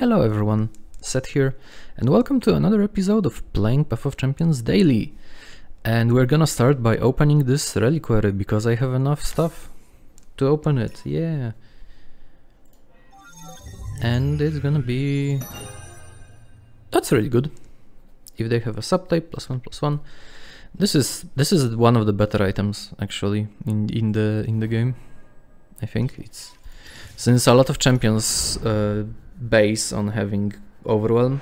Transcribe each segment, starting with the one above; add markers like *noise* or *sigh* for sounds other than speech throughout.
Hello everyone, Seth here, and welcome to another episode of Playing Path of Champions Daily. And we're gonna start by opening this reliquary because I have enough stuff to open it, yeah. And it's gonna be... That's really good. If they have a subtype, plus one, plus one. This is this is one of the better items actually in in the in the game. I think it's since a lot of champions uh, base on having overwhelm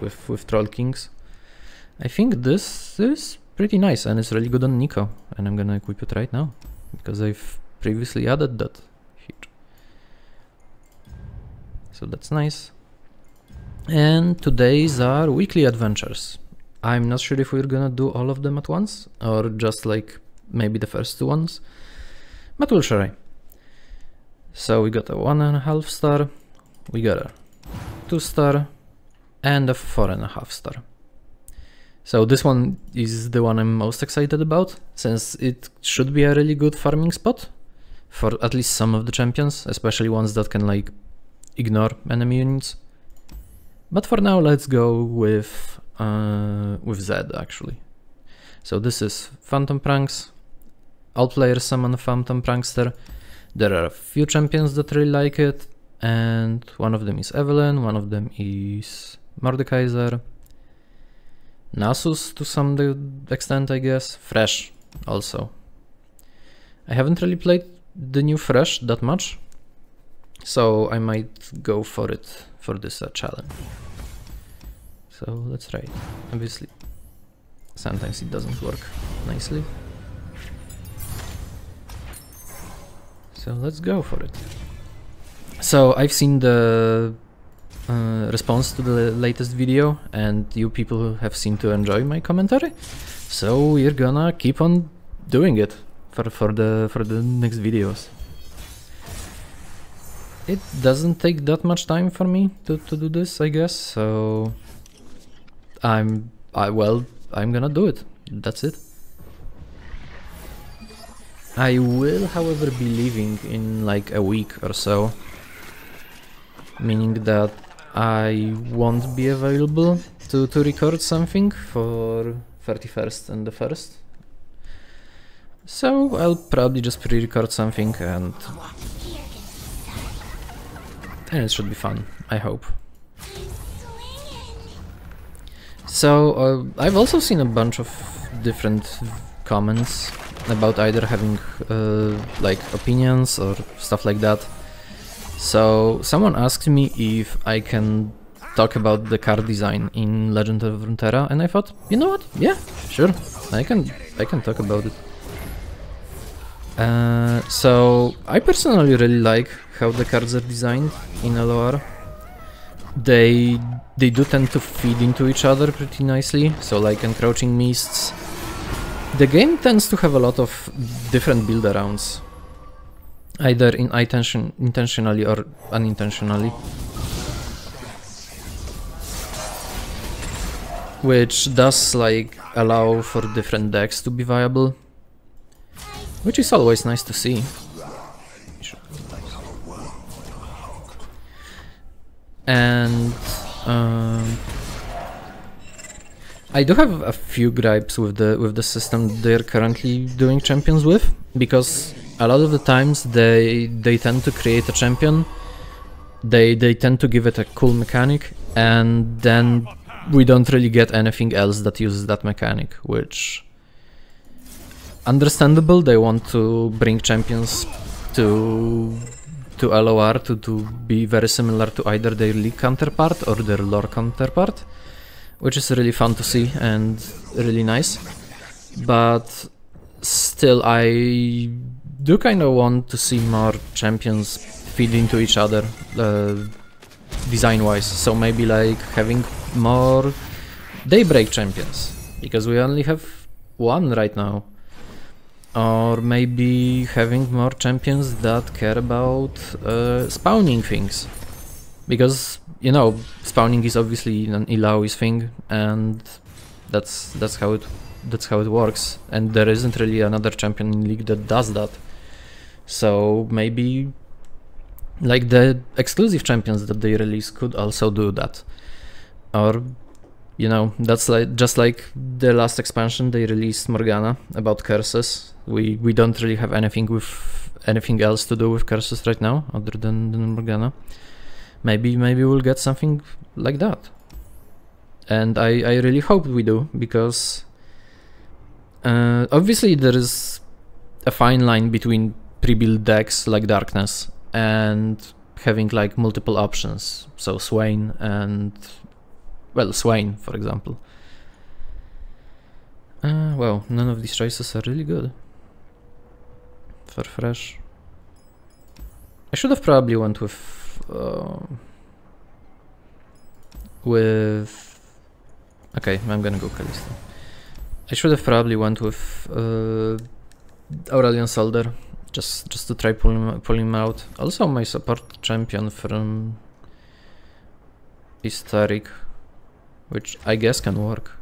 with with troll kings. I think this is pretty nice and it's really good on Neeko and I'm gonna equip it right now because I've previously added that here. So that's nice. And today's are weekly adventures. I'm not sure if we're gonna do all of them at once or just like maybe the first two ones, but we'll try. So we got a one and a half star, we got a 2 star and a 4.5 star. So this one is the one I'm most excited about, since it should be a really good farming spot for at least some of the champions, especially ones that can like ignore enemy units. But for now, let's go with uh, with Zed actually. So this is Phantom Pranks. All players summon Phantom Prankster. There are a few champions that really like it, and one of them is Evelynn, one of them is Mordekaiser, Nasus to some extent, I guess, Thresh also. I haven't really played the new Thresh that much, so I might go for it for this uh, challenge. So let's try it. Obviously, sometimes it doesn't work nicely. So let's go for it. So I've seen the uh, response to the latest video and you people have seemed to enjoy my commentary. So we're gonna keep on doing it for, for the for the next videos. It doesn't take that much time for me to, to do this, I guess, so I'm I well I'm gonna do it. That's it. I will, however, be leaving in like a week or so. Meaning that I won't be available to, to record something for 31st and the 1st. So I'll probably just pre-record something and... And it should be fun, I hope. So uh, I've also seen a bunch of different comments about either having uh, like opinions or stuff like that. So someone asked me if I can talk about the card design in Legend of Runeterra, and I thought, you know what? Yeah, sure, I can I can talk about it. Uh, so I personally really like how the cards are designed in LOR. They they do tend to feed into each other pretty nicely. So like encroaching mists, the game tends to have a lot of different build arounds, either in intention, intentionally or unintentionally. Which does like allow for different decks to be viable, which is always nice to see. And um, I do have a few gripes with the with the system they're currently doing champions with because a lot of the times they they tend to create a champion they they tend to give it a cool mechanic and then we don't really get anything else that uses that mechanic which understandable they want to bring champions to to LOR to, to be very similar to either their league counterpart or their lore counterpart which is really fun to see and really nice. But still, I do kind of want to see more champions feed into each other uh, design-wise. So maybe like having more Daybreak champions, because we only have one right now. Or maybe having more champions that care about uh, spawning things. Because you know, spawning is obviously an Illaoi's thing, and that's that's how it that's how it works. And there isn't really another champion in League that does that. So maybe like the exclusive champions that they release could also do that. Or you know that's like just like the last expansion they released morgana about curses. We we don't really have anything with anything else to do with curses right now other than, than morgana. Maybe maybe we'll get something like that. And i i really hope we do because uh, obviously there is a fine line between pre-built decks like darkness and having like multiple options. So swain and well swain for example. Uh, well none of these choices are really good. For Thresh I should have probably went with uh, with okay I'm gonna go Kalista I should have probably went with uh, Aurelion Solder just just to try pull him, pull him out. Also my support champion from Historic, which I guess can work.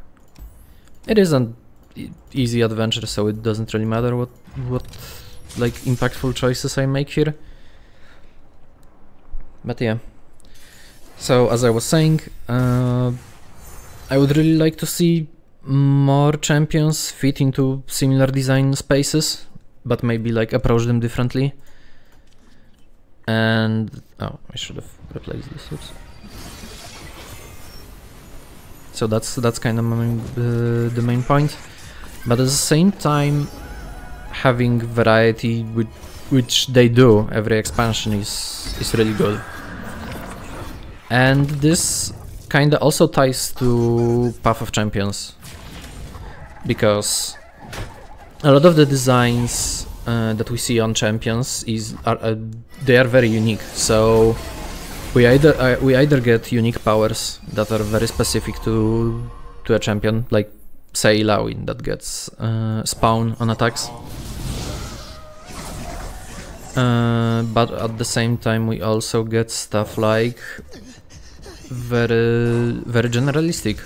It is an easy adventure, so it doesn't really matter what what like impactful choices I make here. But yeah. So as I was saying, uh, I would really like to see more champions fit into similar design spaces but maybe like approach them differently. And oh, I should have replaced this. Oops. So that's that's kind of my, uh, the main point. But at the same time, having variety, which, which they do every expansion, is is really good. And this kinda also ties to Path of Champions because a lot of the designs uh, that we see on champions is are uh, they are very unique. So we either uh, we either get unique powers that are very specific to to a champion, like say Lawin that gets uh, spawn on attacks. Uh, but at the same time, we also get stuff like very very generalistic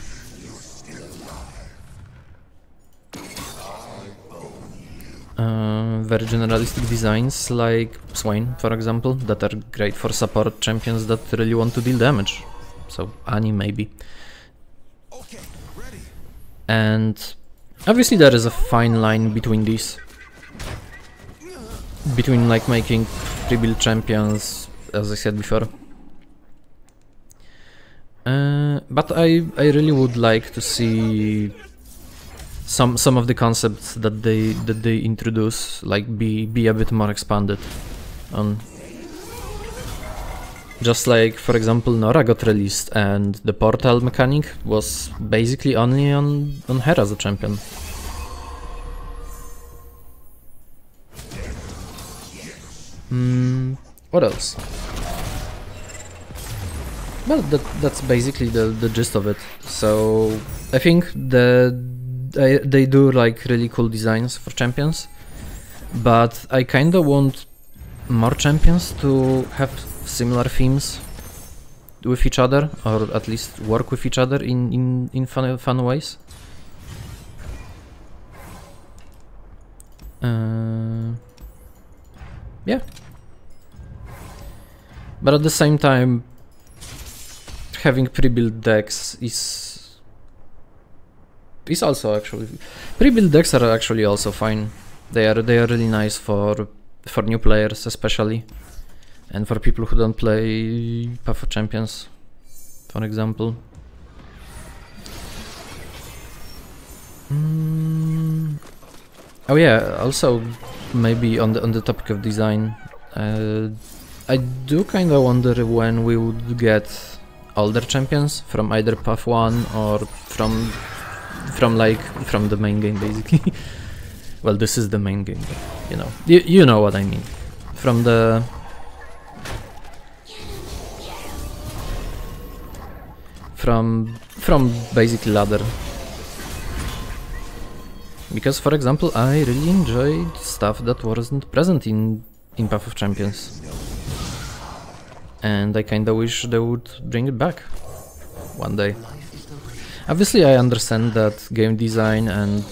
uh, very generalistic designs like Swain, for example, that are great for support champions that really want to deal damage. So Annie maybe. And obviously there is a fine line between these. Between like making pre-built champions, as I said before. Uh, but I, I really would like to see some some of the concepts that they that they introduce like be be a bit more expanded on. Just like for example Norra got released and the portal mechanic was basically only on on her as a champion. Mm, what else? Well that that's basically the the gist of it. So I think the they, they do like really cool designs for champions, but I kinda want more champions to have similar themes with each other, or at least work with each other in, in, in fun, fun ways. Uh, yeah. But at the same time, having pre-built decks is is also actually pre-built decks are actually also fine. They are they are really nice for for new players especially, and for people who don't play Path of Champions, for example. Mm. Oh yeah, also maybe on the on the topic of design, uh, I do kind of wonder when we would get older champions from either Path 1 or from from like from the main game basically. *laughs* well, this is the main game, but, you know, you you know what I mean. From the from from basically ladder. Because, for example, I really enjoyed stuff that wasn't present in in Path of Champions, and I kinda wish they would bring it back one day. Obviously, I understand that game design and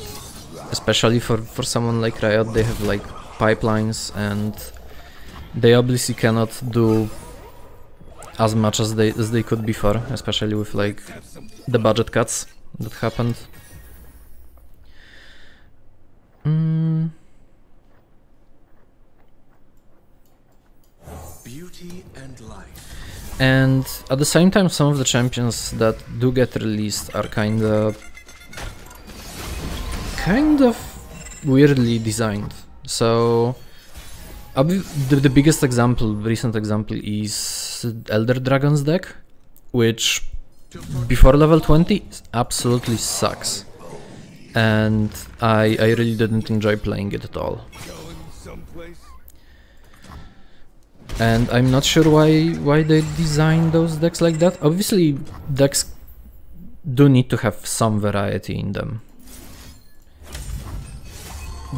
especially for, for someone like Riot, they have like pipelines and they obviously cannot do as much as they as they could before, especially with like the budget cuts that happened. Mm. And at the same time, some of the champions that do get released are kind of kind of weirdly designed. So the, the biggest example, recent example, is Elder Dragon's deck, which before level 20 absolutely sucks. And I, I really didn't enjoy playing it at all. And I'm not sure why why they designed those decks like that. Obviously, decks do need to have some variety in them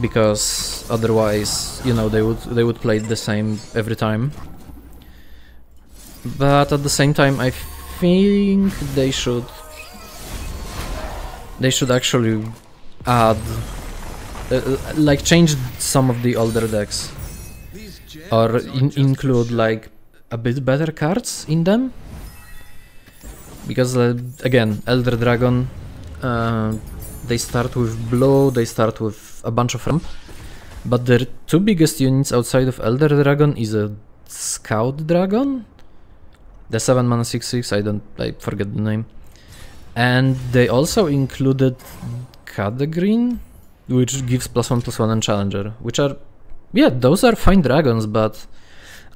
because otherwise, you know, they would they would play the same every time. But at the same time, I think they should they should actually add uh, like change some of the older decks or in- include like a bit better cards in them? Because uh, again elder dragon uh, they start with blue they start with a bunch of ramp. But their two biggest units outside of elder dragon is a scout dragon the 7 mana 6 6 i don't i forget the name. And they also included Green, which gives plus one plus one and challenger which are yeah, those are fine dragons, but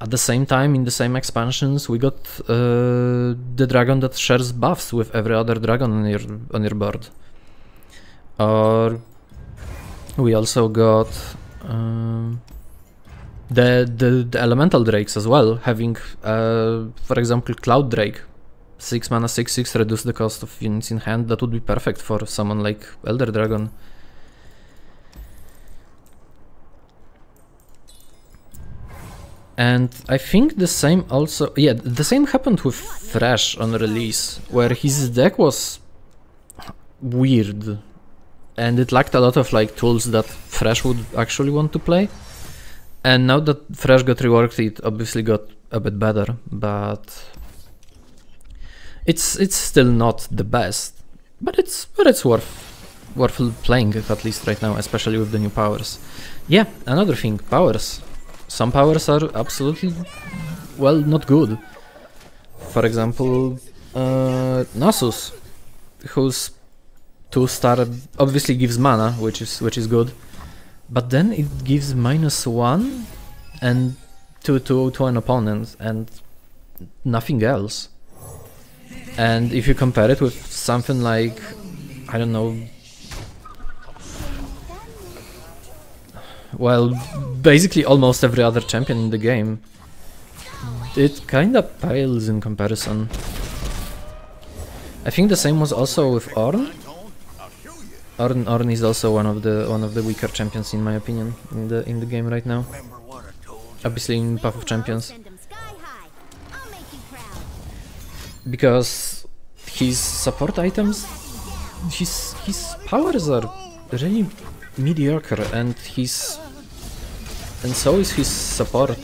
at the same time, in the same expansions, we got uh, the dragon that shares buffs with every other dragon on your on your board. Or we also got um, the, the the elemental drakes as well, having uh, for example cloud drake. Six mana, six six, reduce the cost of units in hand. That would be perfect for someone like Elder Dragon. And I think the same also, yeah, the same happened with Thresh on release, where his deck was weird, and it lacked a lot of like tools that Thresh would actually want to play. And now that Thresh got reworked, it obviously got a bit better, but it's it's still not the best, but it's but it's worth worth playing at least right now, especially with the new powers. Yeah, another thing, powers some powers are absolutely well not good. For example uh, nasus whose two star obviously gives mana which is which is good. But then it gives minus one and to to to an opponent and nothing else. And if you compare it with something like i don't know well, basically almost every other champion in the game. It kinda pales in comparison. I think the same was also with Ornn. Ornn, Ornn is also one of the one of the weaker champions in my opinion in the in the game right now. Obviously in Path of Champions because his support items, his his powers are really mediocre and his and so is his support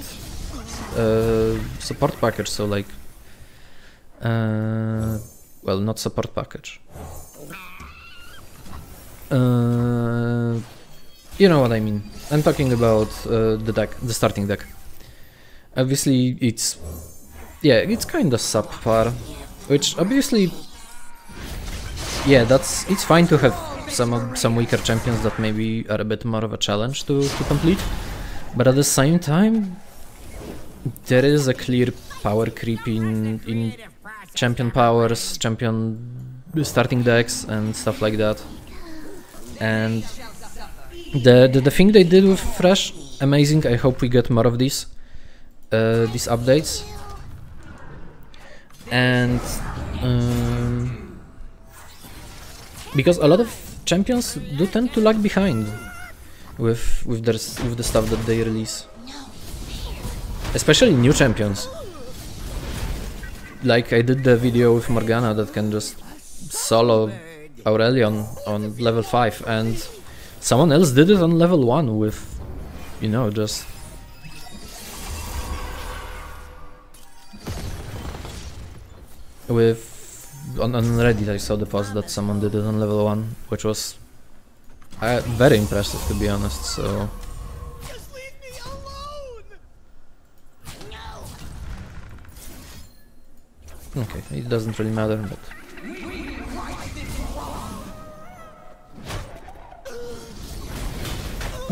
uh, support package so like uh, well not support package. Uh, you know what I mean. I'm talking about uh, the deck the starting deck. Obviously it's yeah it's kind of subpar which obviously yeah that's it's fine to have some some weaker champions that maybe are a bit more of a challenge to, to complete. But at the same time there is a clear power creep in, in champion powers champion starting decks and stuff like that. And the, the the thing they did with Thresh amazing. I hope we get more of these uh, these updates. And um, because a lot of champions do tend to lag behind with with their with the stuff that they release. Especially new champions. Like I did the video with Morgana that can just solo Aurelion on level 5 and someone else did it on level 1 with you know just with on, on Reddit I saw the post that someone did it on level one, which was uh, very impressive to be honest. So Just leave me alone! okay, it doesn't really matter, but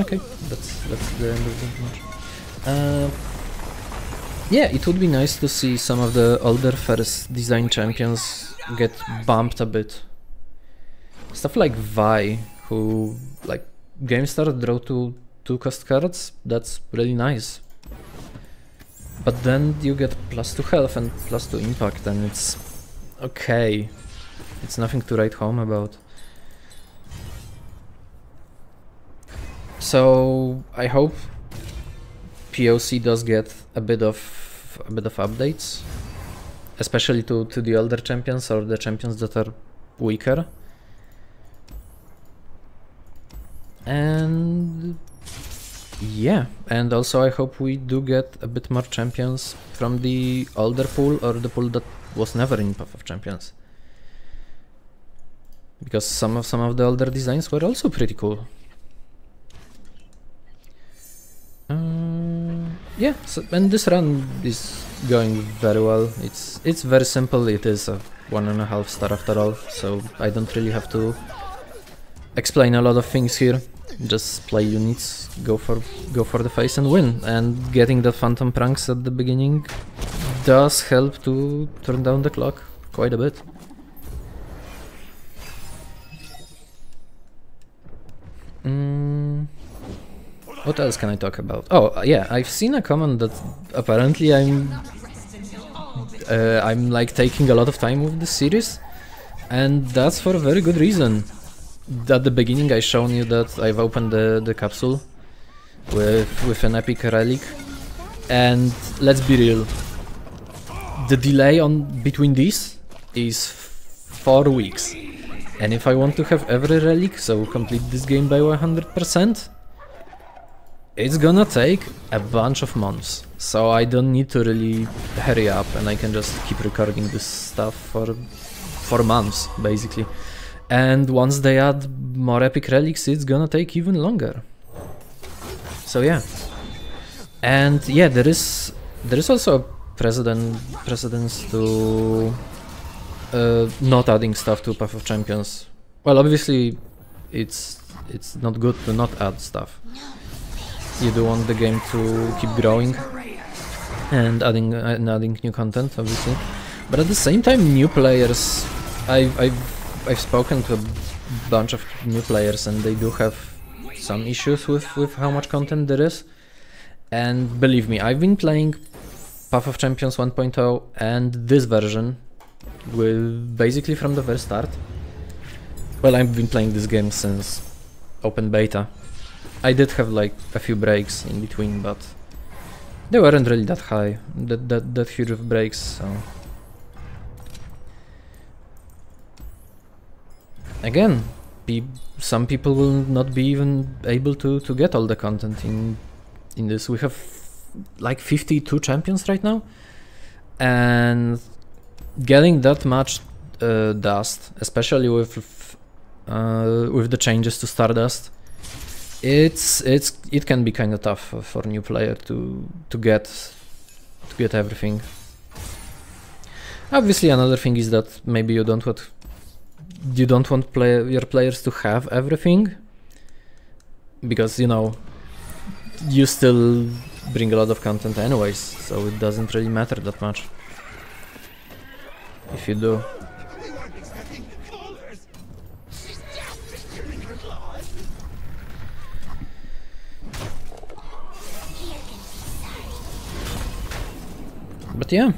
okay, that's that's the end of the match. Uh, yeah, it would be nice to see some of the older first design champions get bumped a bit. Stuff like Vi, who like GameStar draw two two cost cards. That's really nice. But then you get plus two health and plus two impact, and it's okay. It's nothing to write home about. So I hope POC does get a bit of a bit of updates, especially to to the older champions or the champions that are weaker. And yeah, and also I hope we do get a bit more champions from the older pool or the pool that was never in Path of Champions. Because some of some of the older designs were also pretty cool. Uh, yeah, so, and this run is going very well. It's it's very simple. It is a one and a half star after all, so I don't really have to explain a lot of things here. Just play units, go for go for the face and win. And getting the phantom pranks at the beginning does help to turn down the clock quite a bit. Mm, what else can I talk about? Oh uh, yeah, I've seen a comment that apparently I'm uh, I'm like taking a lot of time with this series, and that's for a very good reason. At the beginning, I shown you that I've opened the the capsule with with an epic relic, and let's be real, the delay on between these is four weeks. And if I want to have every relic, so complete this game by 100%, it's gonna take a bunch of months. So I don't need to really hurry up and I can just keep recording this stuff for for months basically. And once they add more epic relics, it's gonna take even longer. So yeah. And yeah, there is there is also a precedent precedence to uh, not adding stuff to Path of Champions. Well, obviously, it's it's not good to not add stuff. You do want the game to keep growing and adding and adding new content, obviously. But at the same time, new players. I've I've I've spoken to a bunch of new players, and they do have some issues with with how much content there is. And believe me, I've been playing Path of Champions 1.0 and this version with basically from the very start. Well, I've been playing this game since open beta. I did have like a few breaks in between, but they weren't really that high, that that, that huge of breaks. So again, pe some people will not be even able to to get all the content in in this. We have like 52 champions right now, and getting that much uh, dust, especially with uh, with the changes to Stardust, it's it's it can be kind of tough for new player to to get to get everything. Obviously, another thing is that maybe you don't want you don't want play your players to have everything because you know you still bring a lot of content anyways, so it doesn't really matter that much if you do. But yeah.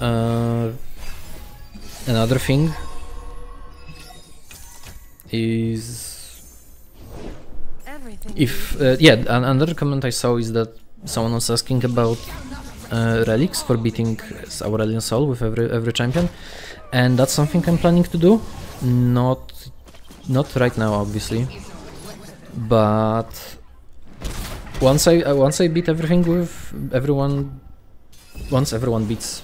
Uh, another thing is Everything. if uh, yeah an- another comment I saw is that someone was asking about uh, relics for beating Aurelion Sol with every every champion, and that's something I'm planning to do. Not not right now, obviously, but once I uh, once I beat everything with everyone, once everyone beats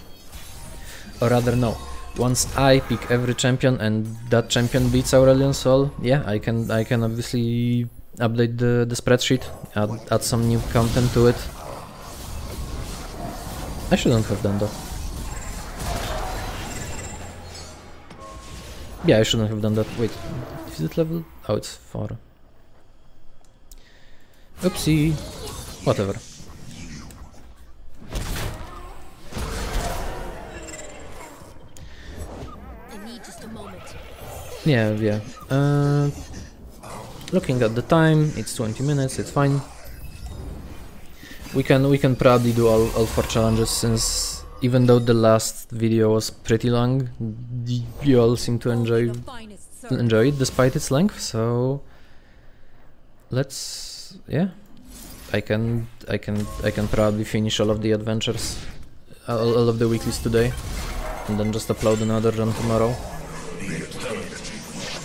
Or rather, no. Once I pick every champion and that champion beats Aurelion Sol, yeah, I can I can obviously update the, the spreadsheet, add, add some new content to it. I shouldn't have done that. Yeah, I shouldn't have done that. Wait, is it level? Oh, it's 4. Oopsie. Whatever. I need just a moment. Yeah, yeah. Uh, looking at the time, it's 20 minutes. It's fine. We can we can probably do all, all four challenges since even though the last video was pretty long, you all seem to enjoy The finest, sir. enjoy it despite its length. So let's yeah. I can I can I can probably finish all of the adventures, all, all of the weeklies today, and then just upload another run tomorrow.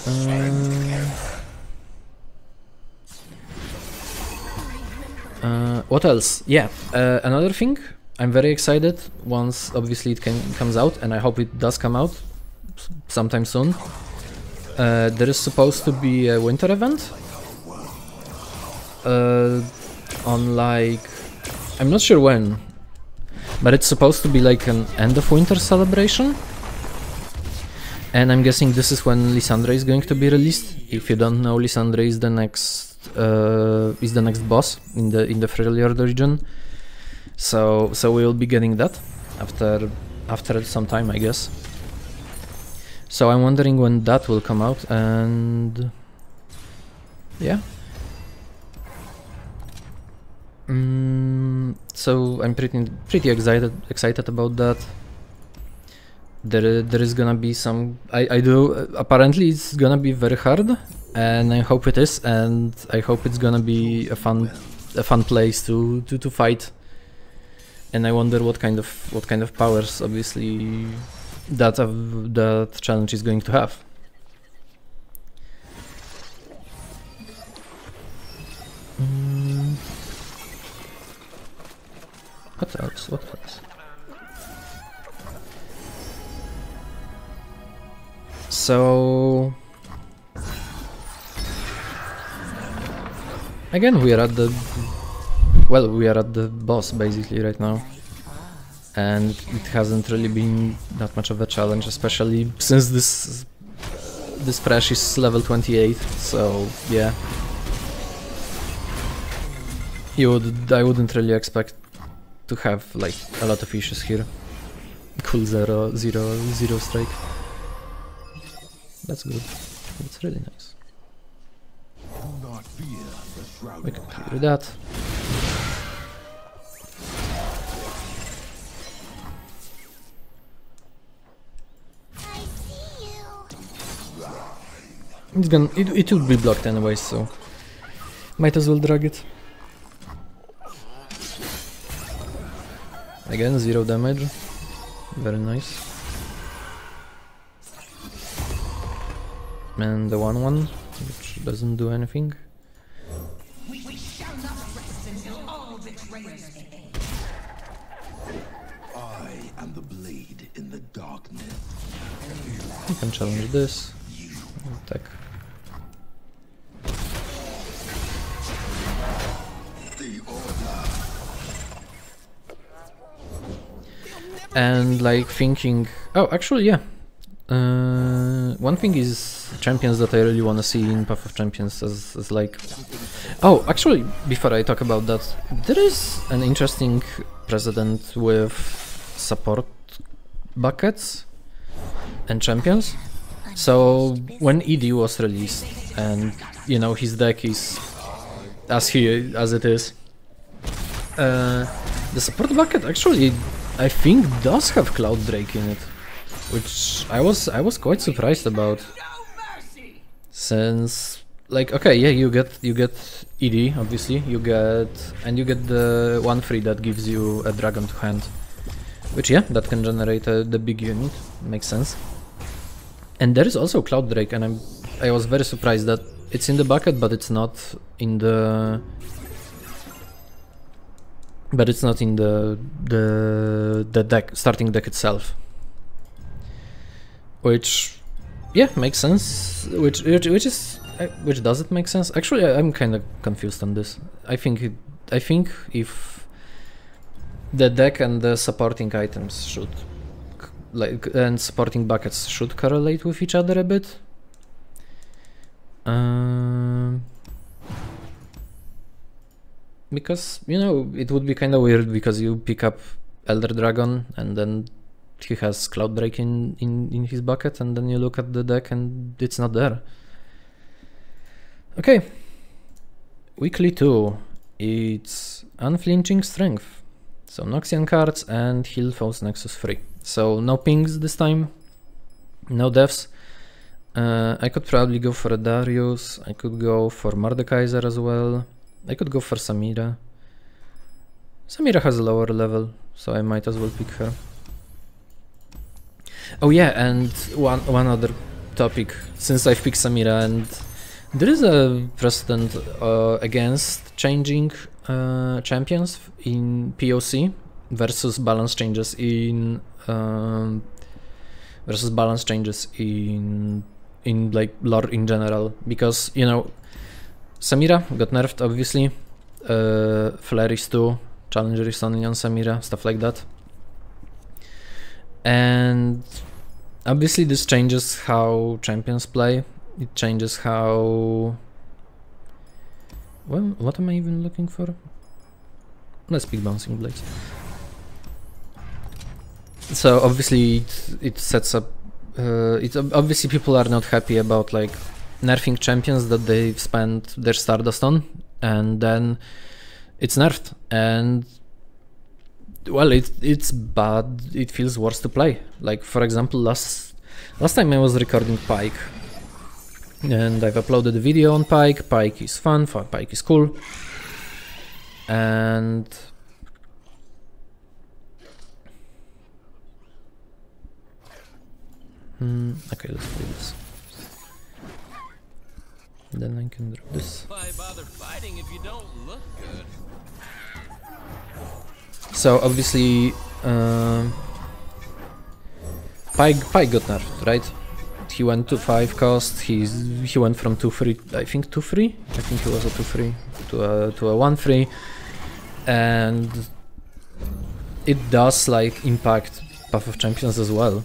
Uh, uh, what else? Yeah, uh, another thing. I'm very excited once obviously it can comes out, and I hope it does come out sometime soon. Uh, there is supposed to be a winter event. Uh, on like, I'm not sure when, but it's supposed to be like an end of winter celebration. And I'm guessing this is when Lissandra is going to be released. If you don't know, Lissandra is the next uh, is the next boss in the in the Freljord region. So so we will be getting that after after some time, I guess. So I'm wondering when that will come out, and yeah. Mm, so I'm pretty pretty excited excited about that. There there is gonna be some. I I do apparently it's gonna be very hard, and I hope it is, and I hope it's gonna be a fun a fun place to to to fight. And I wonder what kind of what kind of powers obviously that that challenge is going to have. What else? What else? So again, we are at the well, we are at the boss basically right now, and it hasn't really been that much of a challenge, especially since this this Thresh is level 28. So yeah, you would I wouldn't really expect to have like a lot of issues here. Cool zero zero zero strike. That's good. That's really nice. We can clear that. It's gonna it, it will be blocked anyway, so might as well drag it. Again, zero damage. Very nice. And the one one, which doesn't do anything. I am the blade in the darkness. You can challenge this. Attack. And like thinking oh actually yeah. Uh, one thing is champions that I really want to see in Path of Champions as, as like oh actually before I talk about that there is an interesting precedent with support buckets and champions. So when ED was released and you know his deck is as he as it is uh, the support bucket actually I think does have Cloud Drake in it, which I was I was quite surprised about. Since like okay yeah you get you get ED obviously you get and you get the one free that gives you a dragon to hand, which yeah that can generate a, the big unit makes sense. And there is also Cloud Drake and I'm I was very surprised that it's in the bucket but it's not in the but it's not in the the the deck starting deck itself which yeah makes sense. Which which, which is uh, which doesn't make sense? Actually, I'm kind of confused on this. I think it, I think if the deck and the supporting items should like and supporting buckets should correlate with each other a bit. Um, because you know it would be kind of weird because you pick up Elder Dragon and then he has Cloud Drake in, in in his bucket and then you look at the deck and it's not there. Okay. Weekly 2. It's Unflinching Strength. So Noxian cards and Heal Foes Nexus 3. So no pings this time. No deaths. Uh, I could probably go for a Darius. I could go for Mordekaiser as well. I could go for Samira. Samira has a lower level, so I might as well pick her. Oh yeah, and one one other topic since I've picked Samira and there is a precedent uh, against changing uh, champions in POC versus balance changes in um, versus balance changes in in like lore in general because you know Samira got nerfed obviously. Uh, Flaris 2 Challenger is only on Samira stuff like that. And obviously this changes how champions play. It changes how well what am I even looking for? Let's pick bouncing blades. So obviously it, it sets up uh, obviously people are not happy about like nerfing champions that they've spent their stardust on and then it's nerfed and well it it's bad it feels worse to play like for example last last time I was recording Pyke and I've uploaded a video on Pyke. Pyke is fun, Pyke is cool. And Hmm, okay, let's play this. Then I can drop this. Why bother fighting if you don't look good? So obviously, um, Pyke Pyke got nerfed, right? He went to five cost. He's he went from two three, I think two three. I think he was a two three to a to a one three, and it does like impact Path of Champions as well.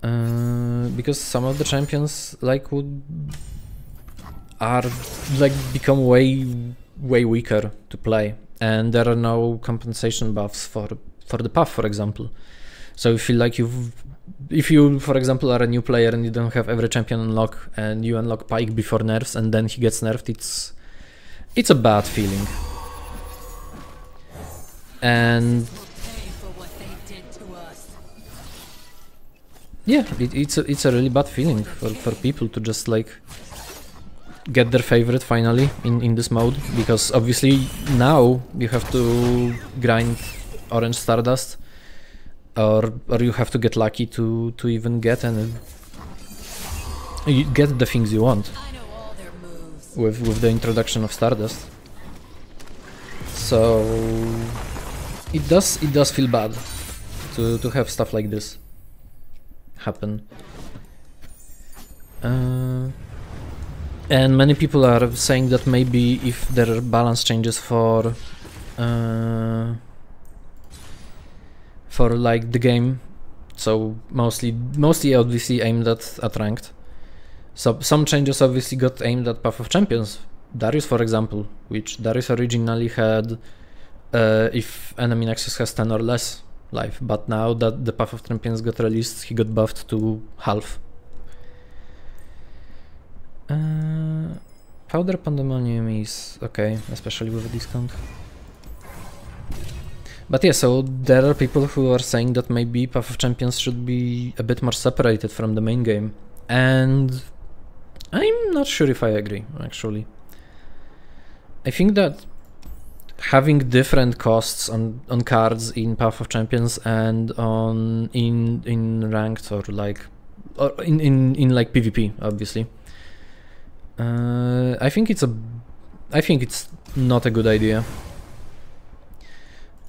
Because some of the champions like would are like become way way weaker to play. And there are no compensation buffs for for the path for example. So you feel like you've if you for example are a new player and you don't have every champion unlock and you unlock Pyke before nerfs and then he gets nerfed it's it's a bad feeling. And yeah it, it's a, it's a really bad feeling for, for people to just like get their favorite finally in, in this mode because obviously now you have to grind orange stardust or or you have to get lucky to to even get you get the things you want with with the introduction of stardust. So it does it does feel bad to to have stuff like this happen uh, and many people are saying that maybe if their balance changes for uh, for like the game, so mostly mostly obviously aimed at, at ranked. So some changes obviously got aimed at Path of Champions. Darius, for example, which Darius originally had uh, if enemy nexus has 10 or less life, but now that the Path of Champions got released, he got buffed to half. Uh, Powder Pandemonium is okay, especially with a discount. But yeah, so there are people who are saying that maybe Path of Champions should be a bit more separated from the main game. And I'm not sure if I agree, actually. I think that having different costs on, on cards in Path of Champions and on in in ranked or like or in, in, in like PvP obviously uh, I think it's a, I think it's not a good idea.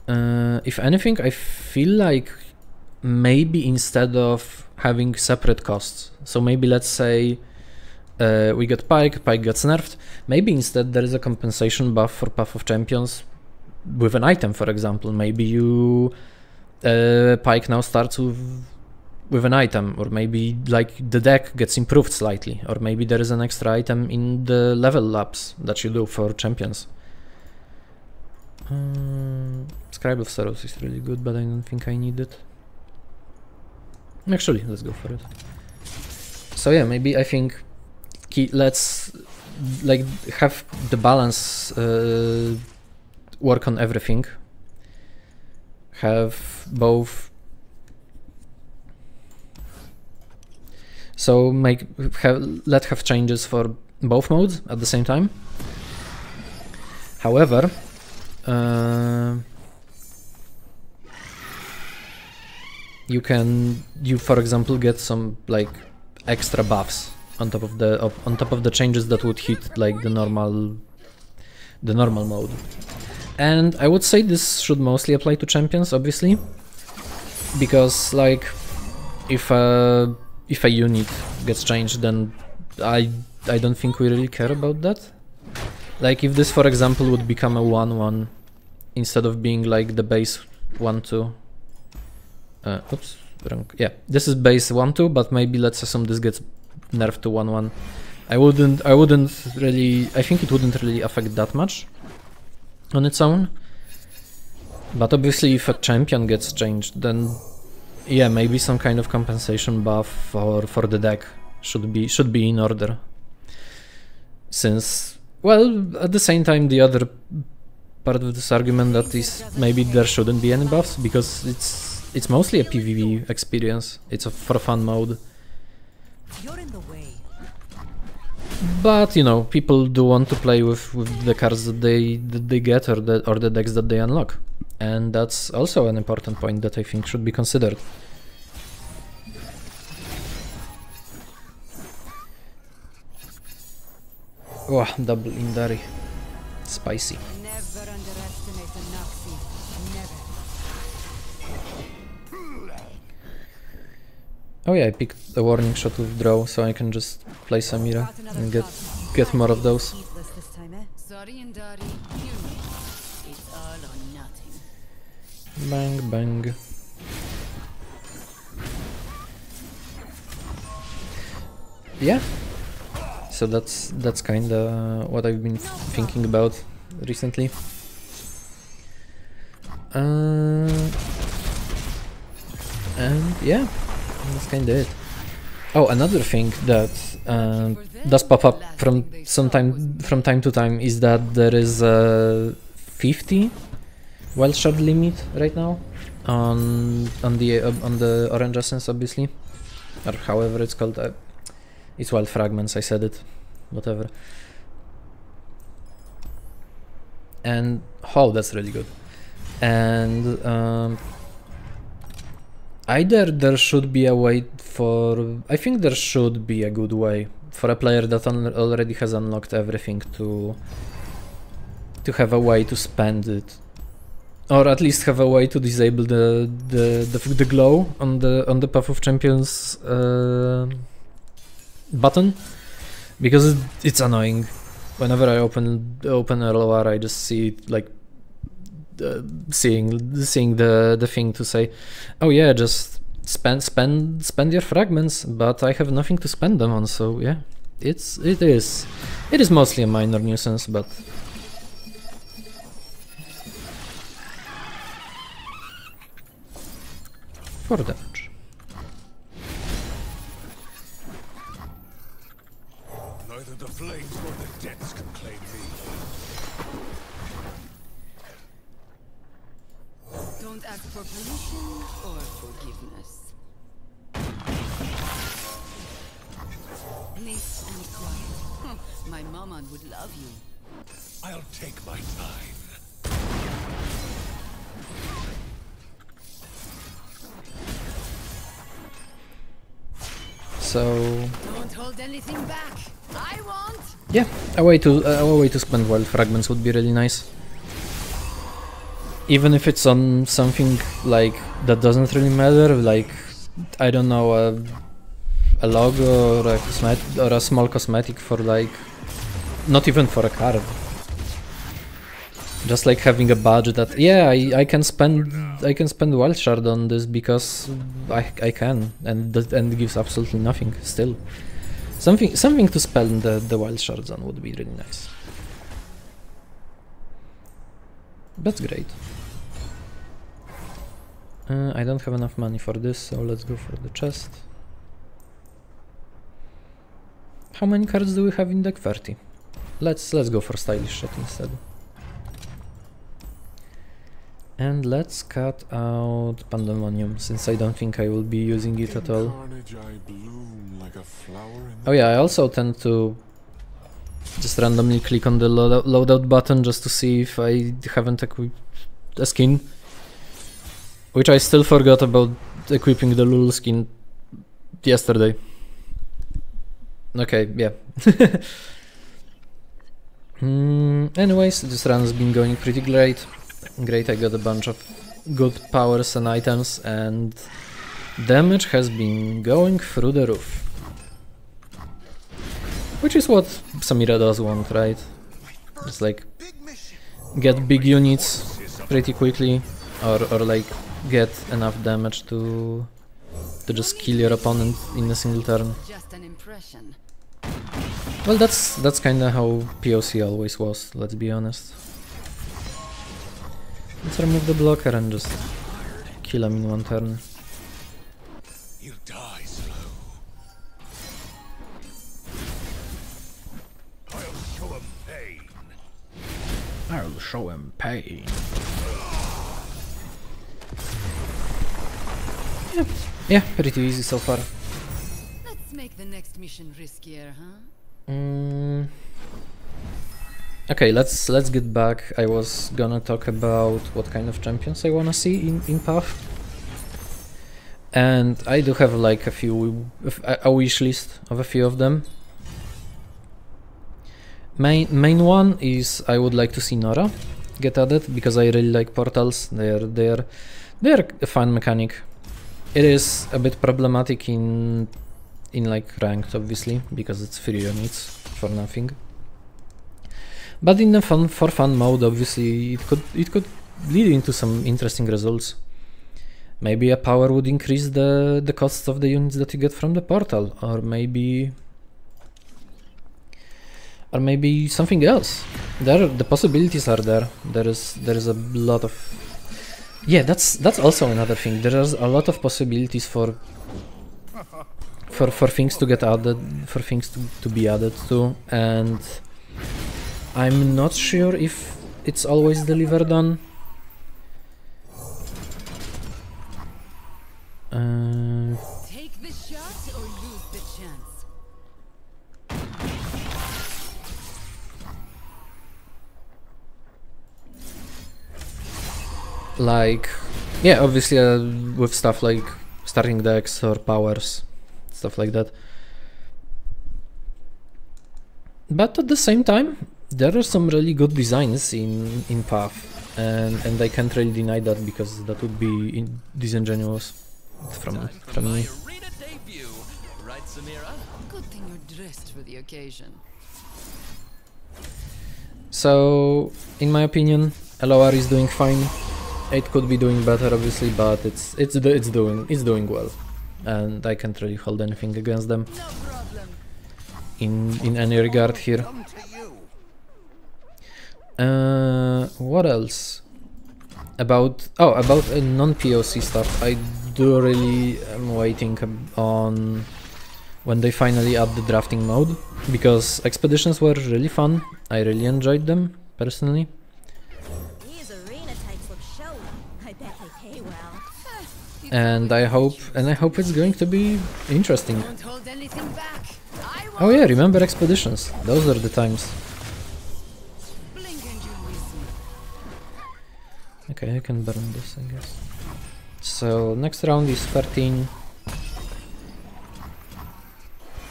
Uh, if anything, I feel like maybe instead of having separate costs, so maybe let's say uh, we got Pyke, Pyke gets nerfed, maybe instead there is a compensation buff for Path of Champions with an item, for example. Maybe you uh, Pyke now starts with with an item, or maybe like the deck gets improved slightly, or maybe there is an extra item in the level ups that you do for champions. Um, Scribe of Sorrows is really good, but I don't think I need it. Actually, let's go for it. So yeah, maybe I think let's like have the balance uh, work on everything. Have both So make have, let have changes for both modes at the same time. However, uh, you can you for example get some like extra buffs on top of the of, on top of the changes that would hit like the normal the normal mode. And I would say this should mostly apply to champions, obviously, because like if a if a unit gets changed, then I I don't think we really care about that. Like if this, for example, would become a one-one instead of being like the base one-two. Uh, oops, wrong. Yeah, this is base one-two, but maybe let's assume this gets nerfed to one-one. I wouldn't. I wouldn't really. I think it wouldn't really affect that much on its own. But obviously, if a champion gets changed, then yeah, maybe some kind of compensation buff for for the deck should be should be in order. Since well, at the same time, the other part of this argument that is maybe there shouldn't be any buffs because it's it's mostly a PvP experience. It's a for fun mode. You're in the way. But you know, people do want to play with, with the cards that they that they get or the or the decks that they unlock, and that's also an important point that I think should be considered. Oh, double Indari, spicy. Never underestimate a Nazi. Oh yeah, I picked a warning shot with draw, so I can just play Samira and get get more of those. Heedless this time? Sorry and Dari, you know, it's all or nothing. Bang bang. Yeah. So that's that's kind of what I've been thinking about recently. Uh, and yeah, that's kind of it. Oh, another thing that uh, does pop up from sometime from time to time is that there is a 50 wild shard limit right now on on the uh, on the orange essence obviously or however it's called uh, it's wild fragments I said it whatever and oh that's really good and um, either there should be a way for I think there should be a good way for a player that already has unlocked everything to to have a way to spend it. Or at least have a way to disable the the the, the glow on the on the path of champions uh, button. Because it, it's annoying. Whenever i open open LOR i just see like uh, seeing seeing the the thing to say oh yeah just spend spend spend your fragments but i have nothing to spend them on so yeah it's it is it is mostly a minor nuisance but for damage. Take my time. So Don't hold anything back. I want. yeah, a way to uh, a way to spend wild fragments would be really nice. even if it's on something like that doesn't really matter, like I don't know a, a logo or a cosmet- or a small cosmetic for like not even for a card. Just like having a badge that yeah I, I can spend I can spend wild shard on this because I, I can and that and gives absolutely nothing still. Something something to spend the, the wild shards on would be really nice. That's great. Uh, I don't have enough money for this, so let's go for the chest. How many cards do we have in deck? 30. Let's let's go for stylish shot instead. And let's cut out Pandemonium, since I don't think I will be using it at all. Carnage, I bloom like a flower in Oh yeah, I also tend to just randomly click on the loadout, loadout button just to see if I haven't equipped a skin. Which I still forgot about equipping the Lulu skin yesterday. Okay, yeah. *laughs* Hmm, anyways, this run's been going pretty great. Great, I got a bunch of good powers and items and damage has been going through the roof. Which is what Samira does want, right? Just like get big units pretty quickly or, or like get enough damage to to just kill your opponent in a single turn. Just an impression. Well that's that's kinda how POC always was, let's be honest. Let's remove the blocker and just kill him in one turn. You die slow. I'll show 'em pain. I'll show him pain. Yeah, yeah, pretty easy so far. Let's make the next mission riskier, huh? Mm. Okay, let's let's get back. I was gonna talk about what kind of champions I wanna see in in Path, and I do have like a few a, wish list of a few of them. Main main one is I would like to see Norra get added because I really like portals. They're they're they're a fun mechanic. It is a bit problematic in in like ranked obviously because it's three units for nothing. But in the fun for fun mode obviously it could it could lead into some interesting results. Maybe a power would increase the the costs of the units that you get from the portal or maybe or maybe something else. There the possibilities are there. There is there is a lot of yeah, that's that's also another thing. There is a lot of possibilities for for for things to get added, for things to, to be added to, and I'm not sure if it's always delivered on. Uh, Take the shot or lose the chance. like, yeah, obviously uh, with stuff like starting decks or powers, stuff like that. But at the same time, there are some really good designs in in Path, and and I can't really deny that because that would be in disingenuous from from me. right, Samira? Good thing you're dressed for the occasion. So, in my opinion, LOR is doing fine. It could be doing better, obviously, but it's it's it's doing it's doing well, and I can't really hold anything against them in in any regard here. Come to you. Uh, what else? About oh about uh, non-POC stuff. I do really am waiting on when they finally add the drafting mode because expeditions were really fun. I really enjoyed them personally. These arena types look showy. I bet they pay well. and I hope and I hope it's going to be interesting. Don't hold anything back. I won't Oh yeah, remember expeditions? Those are the times. Okay, I can burn this, I guess. So next round is 13.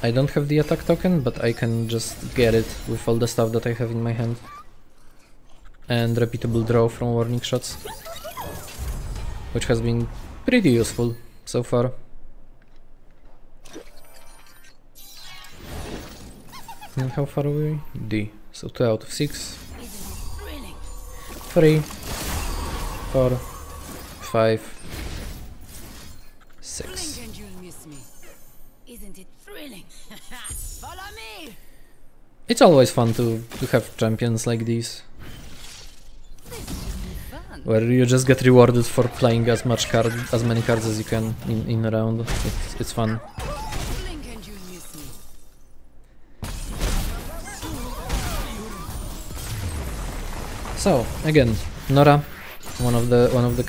I don't have the attack token, but I can just get it with all the stuff that I have in my hand. And repeatable draw from warning shots. which has been pretty useful so far. And how far we? D. So 2 out of 6. 3, 4, 5, 6. And you'll miss me. Isn't it thrilling? *laughs* Follow me! It's always fun to, to have champions like these. Where you just get rewarded for playing as much card as many cards as you can in, in a round. It's, it's fun. Blink and you'll miss me. So again, Norra, one of the one of the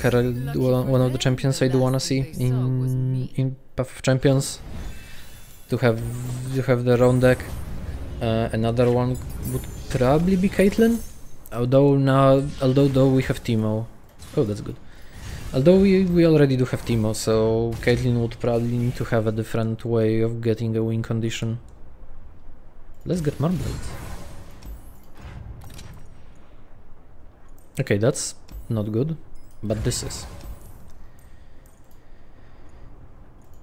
one of the champions I do wanna see in in Path of Champions. To have to have their own deck. Uh, another one would probably be Caitlyn, although now although though we have Teemo. Oh, that's good. Although we, we already do have Teemo, so Caitlyn would probably need to have a different way of getting a win condition. Let's get Marblades. Okay, that's not good, but this is.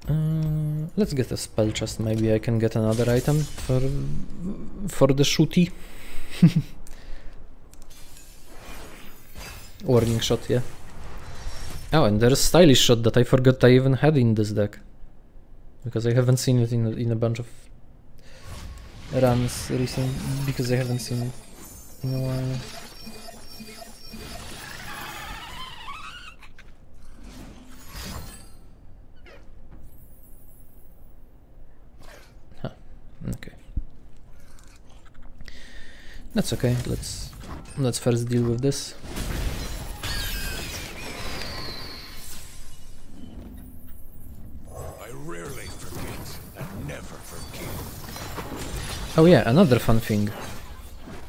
Uh, let's get a spell chest. Maybe I can get another item for for the shooty. *laughs* Warning shot, yeah. Oh, and there's stylish shot that I forgot I even had in this deck because I haven't seen it in a, in a bunch of runs recent because I haven't seen it in a while. Okay. That's okay. Let's let's first deal with this. I rarely forget and never forgive. Oh yeah, another fun thing.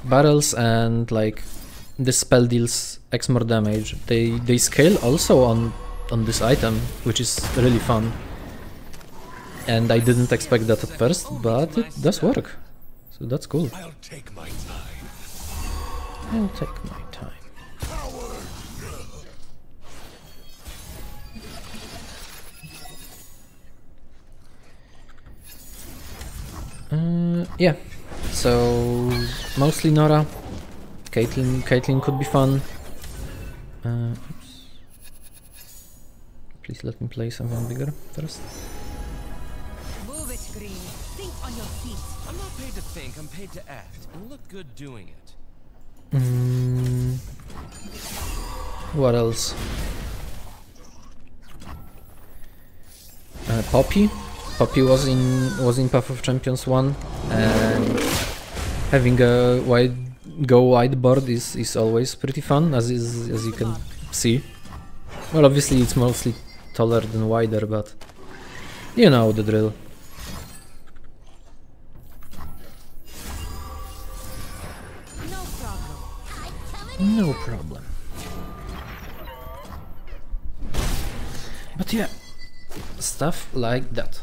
Barrels and like this spell deals X more damage. They they scale also on on this item, which is really fun. And I didn't expect that at first, but it does work. So that's cool. I'll take my time. I'll take my time. Uh, yeah. So mostly Norra. Caitlyn, Caitlyn could be fun. Uh, oops. Please let me play something bigger first. Paid to act. And look good doing it. Mm, what else? Uh, Poppy. Poppy was in was in Path of Champions one, and having a wide go wide board is is always pretty fun, as is as you can see. Well, obviously it's mostly taller than wider, but you know the drill. No problem. But yeah, stuff like that.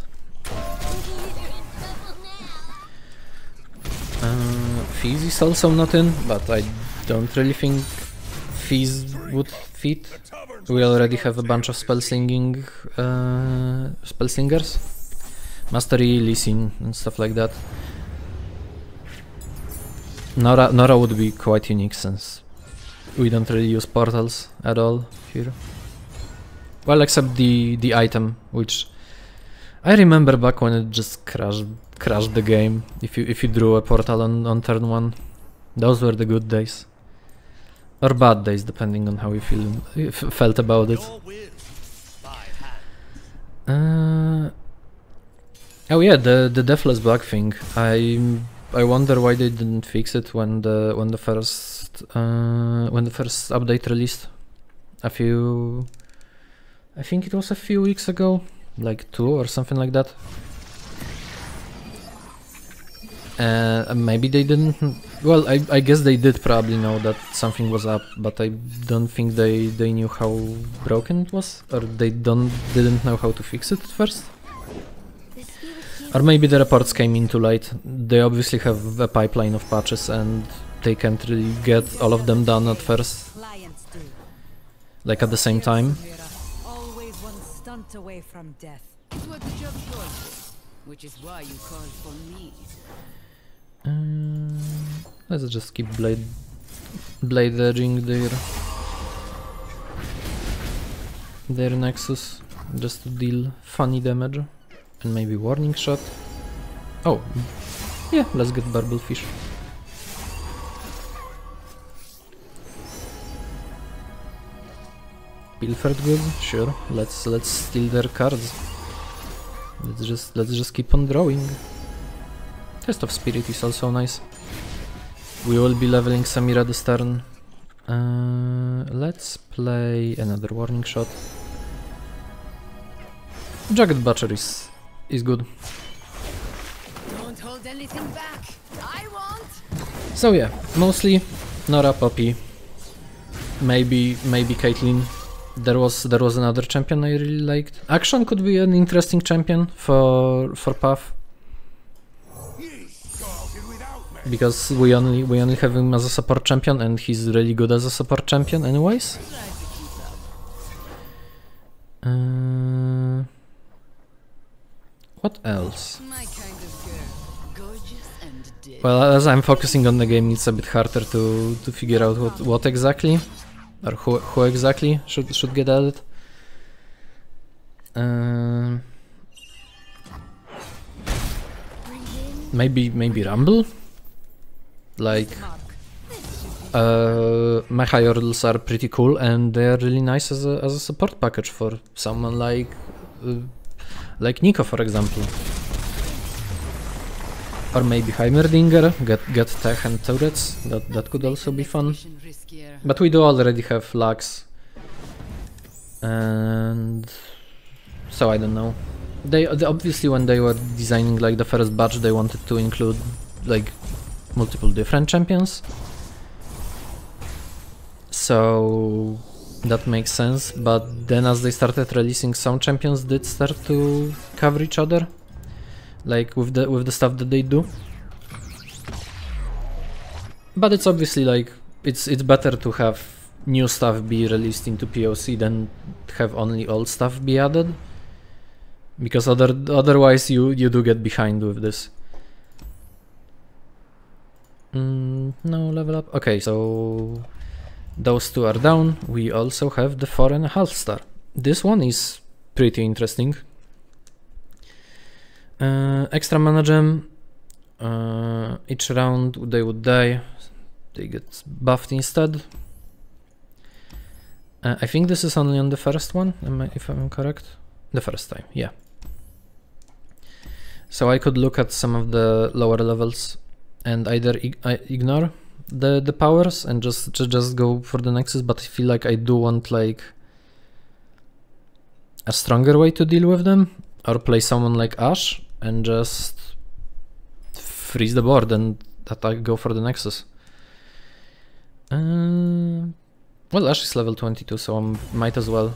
Uh, Fizz is also not in, but I don't really think Fizz would fit. We already have a bunch of spell slinging uh, spell singers, Mastery, Sin, and stuff like that. Norra, Norra would be quite unique since we don't really use portals at all here. Well, except the the item, which I remember back when it just crashed crashed the game. If you if you drew a portal on on turn one, those were the good days, or bad days, depending on how you feel felt about it. Uh, oh yeah, the the deathless bug thing. I I wonder why they didn't fix it when the when the first uh, when the first update released. A few, I think it was a few weeks ago, like two or something like that. Uh, maybe they didn't. Well, I, I guess they did probably know that something was up, but I don't think they, they knew how broken it was, or they don't didn't know how to fix it at first. Or maybe the reports came in too late. They obviously have a pipeline of patches and they can't really get all of them done at first, like at the same time. Mira. moment away from death. It's what the job's called for, which is why you called for me. Um, let's just keep blade blade edging their their nexus just to deal funny damage and maybe warning shot. Oh, yeah, let's get barbel fish. Pilfered good, sure. Let's let's steal their cards. Let's just let's just keep on drawing. Test of Spirit is also nice. We will be leveling Samira this turn. Uh, let's play another warning shot. Jagged Butcher is, is good. Don't hold anything back. I want. So yeah, mostly Norra, Poppy, maybe maybe Caitlyn. There was there was another champion I really liked. Akshan could be an interesting champion for for me. because we only we only have him as a support champion and he's really good as a support champion anyways. Uh, what else? Well, as I'm focusing on the game, it's a bit harder to to figure out what what exactly or who who exactly should should get added. Um, maybe maybe Rumble. Like uh, Mecha Yordles are pretty cool and they are really nice as a as a support package for someone like uh, like Neeko, for example. Or maybe Heimerdinger, get get tech and turrets. That that could also be fun. But we do already have Lux. And so I don't know. They, they obviously when they were designing like the first batch they wanted to include like multiple different champions. So that makes sense, but then as they started releasing some champions did start to cover each other like with the with the stuff that they do. But it's obviously like it's it's better to have new stuff be released into POC than have only old stuff be added. Because other otherwise you you do get behind with this. Mm, no level up. Okay, so those two are down. We also have the four and a half star. This one is pretty interesting. Extra mana gem. Uh, each round they would die. They get buffed instead. I think this is only on the first one, if I'm correct. The first time, yeah. So I could look at some of the lower levels and either ig ignore the the powers and just ju- just go for the nexus. But I feel like I do want like a stronger way to deal with them, or play someone like Ashe and just freeze the board and attack go for the nexus. Uh, well, Ashe is level 22, so I might as well.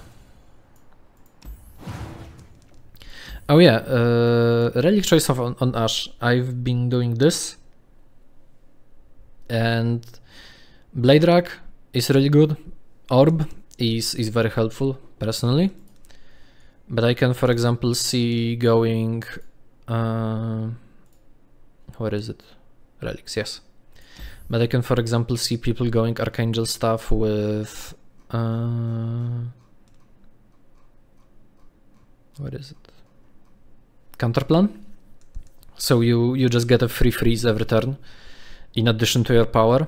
Oh yeah, uh, relic choice of on, on Ashe. I've been doing this, and Blade Rack is really good. Orb is is very helpful personally, but I can, for example, see going. Uh, where is it? Relics, yes. But I can, for example, see people going Archangel's Staff with. Uh, what is it? Counterplan. So you you just get a free freeze every turn, in addition to your power.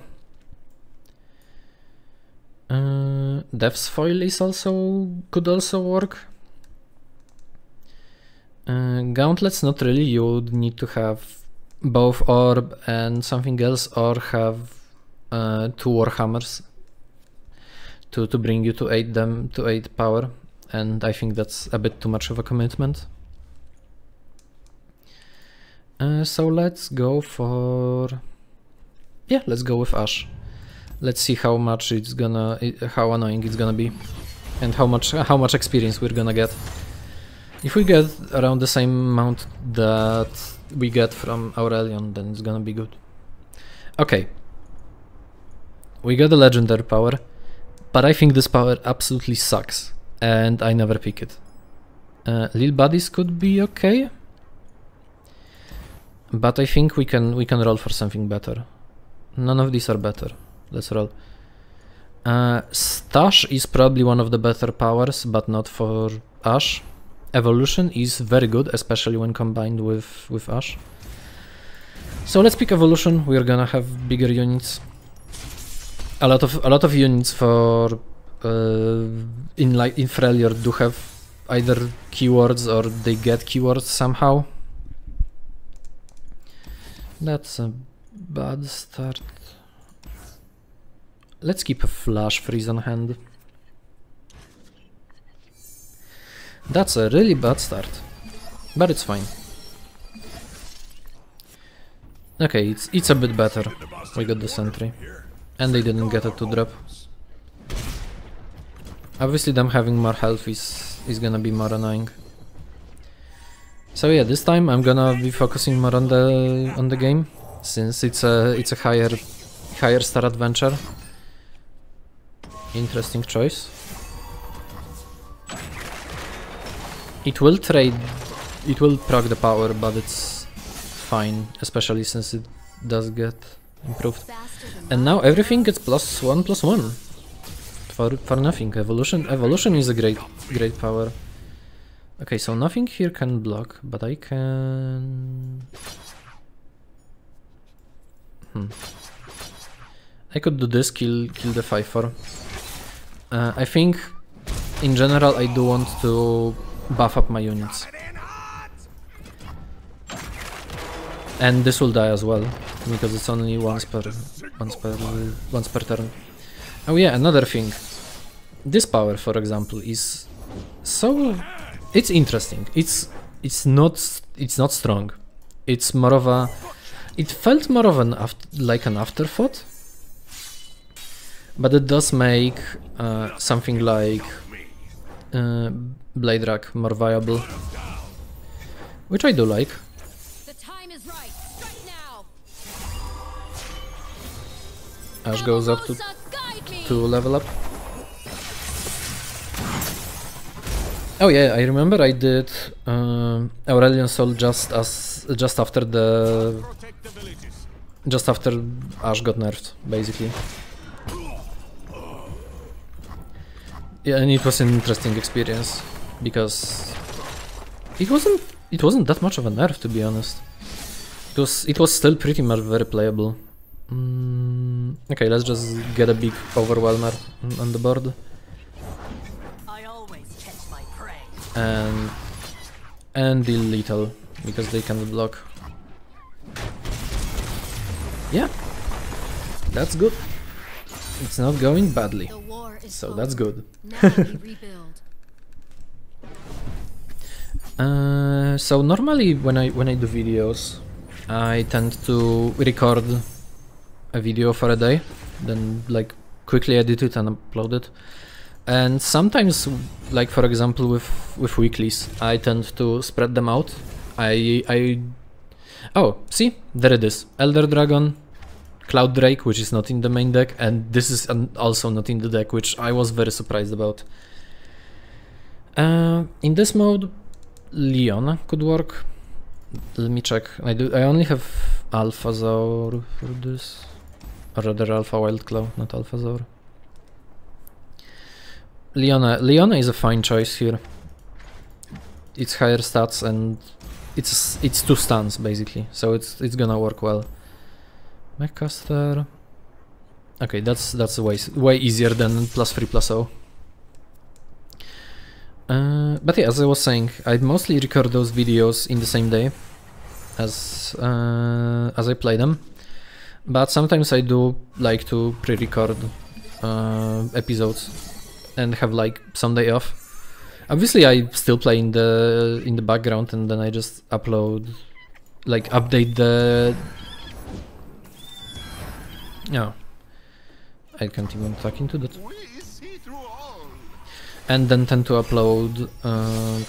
Uh, Death's foil is also could also work. Uh, gauntlets not really. You would need to have both orb and something else, or have uh, two warhammers to to bring you to eight them to eight power, and I think that's a bit too much of a commitment. Uh, so let's go for yeah, let's go with Ashe. Let's see how much it's gonna, how annoying it's gonna be, and how much how much experience we're gonna get. If we get around the same amount that we get from Aurelion, then it's gonna be good. Okay. We got a legendary power, but I think this power absolutely sucks, and I never pick it. Uh, Lil Buddies could be okay. But I think we can we can roll for something better. None of these are better. Let's roll. Uh, Stash is probably one of the better powers, but not for Ashe. Evolution is very good, especially when combined with with Ashe. So let's pick evolution. We're gonna have bigger units. A lot of a lot of units for uh, in like in Freljord do have either keywords or they get keywords somehow. That's a bad start. Let's keep a flash freeze on hand. That's a really bad start, but it's fine. Okay, it's it's a bit better. We got the sentry, and they didn't get a two drop. Obviously, them having more health is is gonna be more annoying. So yeah, this time I'm gonna be focusing more on the on the game, since it's a it's a higher higher star adventure. Interesting choice. It will trade, it will proc the power, but it's fine, especially since it does get improved. And now everything gets plus one plus one. For for nothing. Evolution evolution is a great great power. Okay, so nothing here can block, but I can Hmm. I could do this, kill kill the 5-4. Uh, I think in general I do want to buff up my units. And this will die as well, because it's only once per once per once per turn. Oh yeah, another thing. This power, for example, is so it's interesting. It's it's not it's not strong. It's more of a it felt more of an aft like an afterthought. But it does make uh, something like uh, Blade Rack more viable. Which I do like. The time is right. Strike now. Ashe goes up to, Avarosa, guide me. to level up. Oh yeah, I remember I did um, Aurelion Sol just as just after the Protect the villages. just after Ashe got nerfed, basically. Yeah, and it was an interesting experience because it wasn't it wasn't that much of a nerf to be honest. It was it was still pretty much very playable. Mm, okay, let's just get a big overwhelmer on- on the board I always catch my prey. and and deal lethal because they can block. Yeah, that's good. It's not going badly. the So that's good. *laughs* Uh, so normally when I when I do videos, I tend to record a video for a day, then like quickly edit it and upload it. And sometimes, like for example with with weeklies, I tend to spread them out. I I oh see there it is, Elder Dragon, Cloud Drake, which is not in the main deck, and this is also not in the deck, which I was very surprised about. Uh, in this mode, Leon could work. Let me check. I do. I only have Alpha Zaur for this, or rather Alpha Wildclaw, not Alpha Zaur. Leona. Leona is a fine choice here. It's higher stats and it's it's two stuns basically, so it's it's gonna work well. Mechcaster. Okay, that's that's way way easier than plus three plus O. Uh, but yeah, as I was saying, I mostly record those videos in the same day as uh, as I play them. But sometimes I do like to pre-record uh, episodes and have like some day off. Obviously, I still play in the in the background, and then I just upload, like update the. No, I can't even talk into that and then tend to upload uh,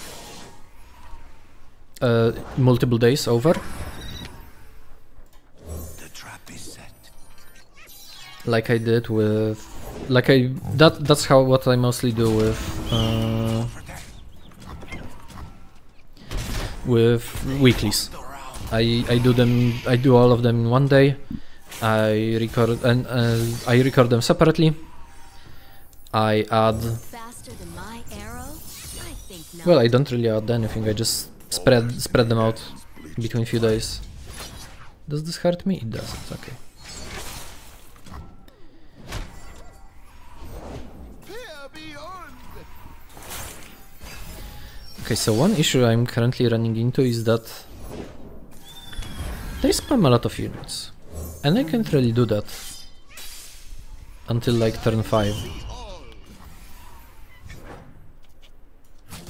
uh, multiple days over, The trap is set. like I did with, like I that that's how what I mostly do with uh, with weeklies. I I do them. I do all of them in one day. I record and uh, I record them separately. I add. Well, I don't really add anything. I just spread spread them out between a few days. Does this hurt me? It does. It's okay. Okay, so one issue I'm currently running into is that they spam a lot of units. And I can't really do that until like turn 5.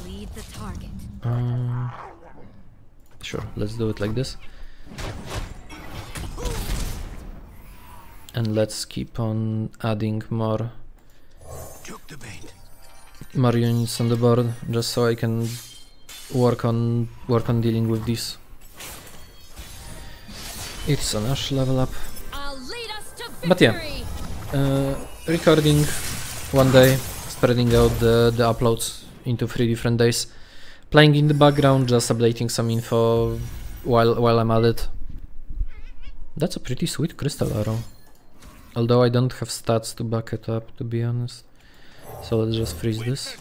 Lead the Uh, sure, let's do it like this. And let's keep on adding more more units on the board just so I can work on work on dealing with this. It's an Ashe level up. I'll lead us to But yeah. Uh, recording one day, spreading out the, the uploads into three different days, playing in the background, just updating some info while while I'm at it. That's a pretty sweet crystal arrow. Although I don't have stats to back it up, to be honest. So let's just freeze this.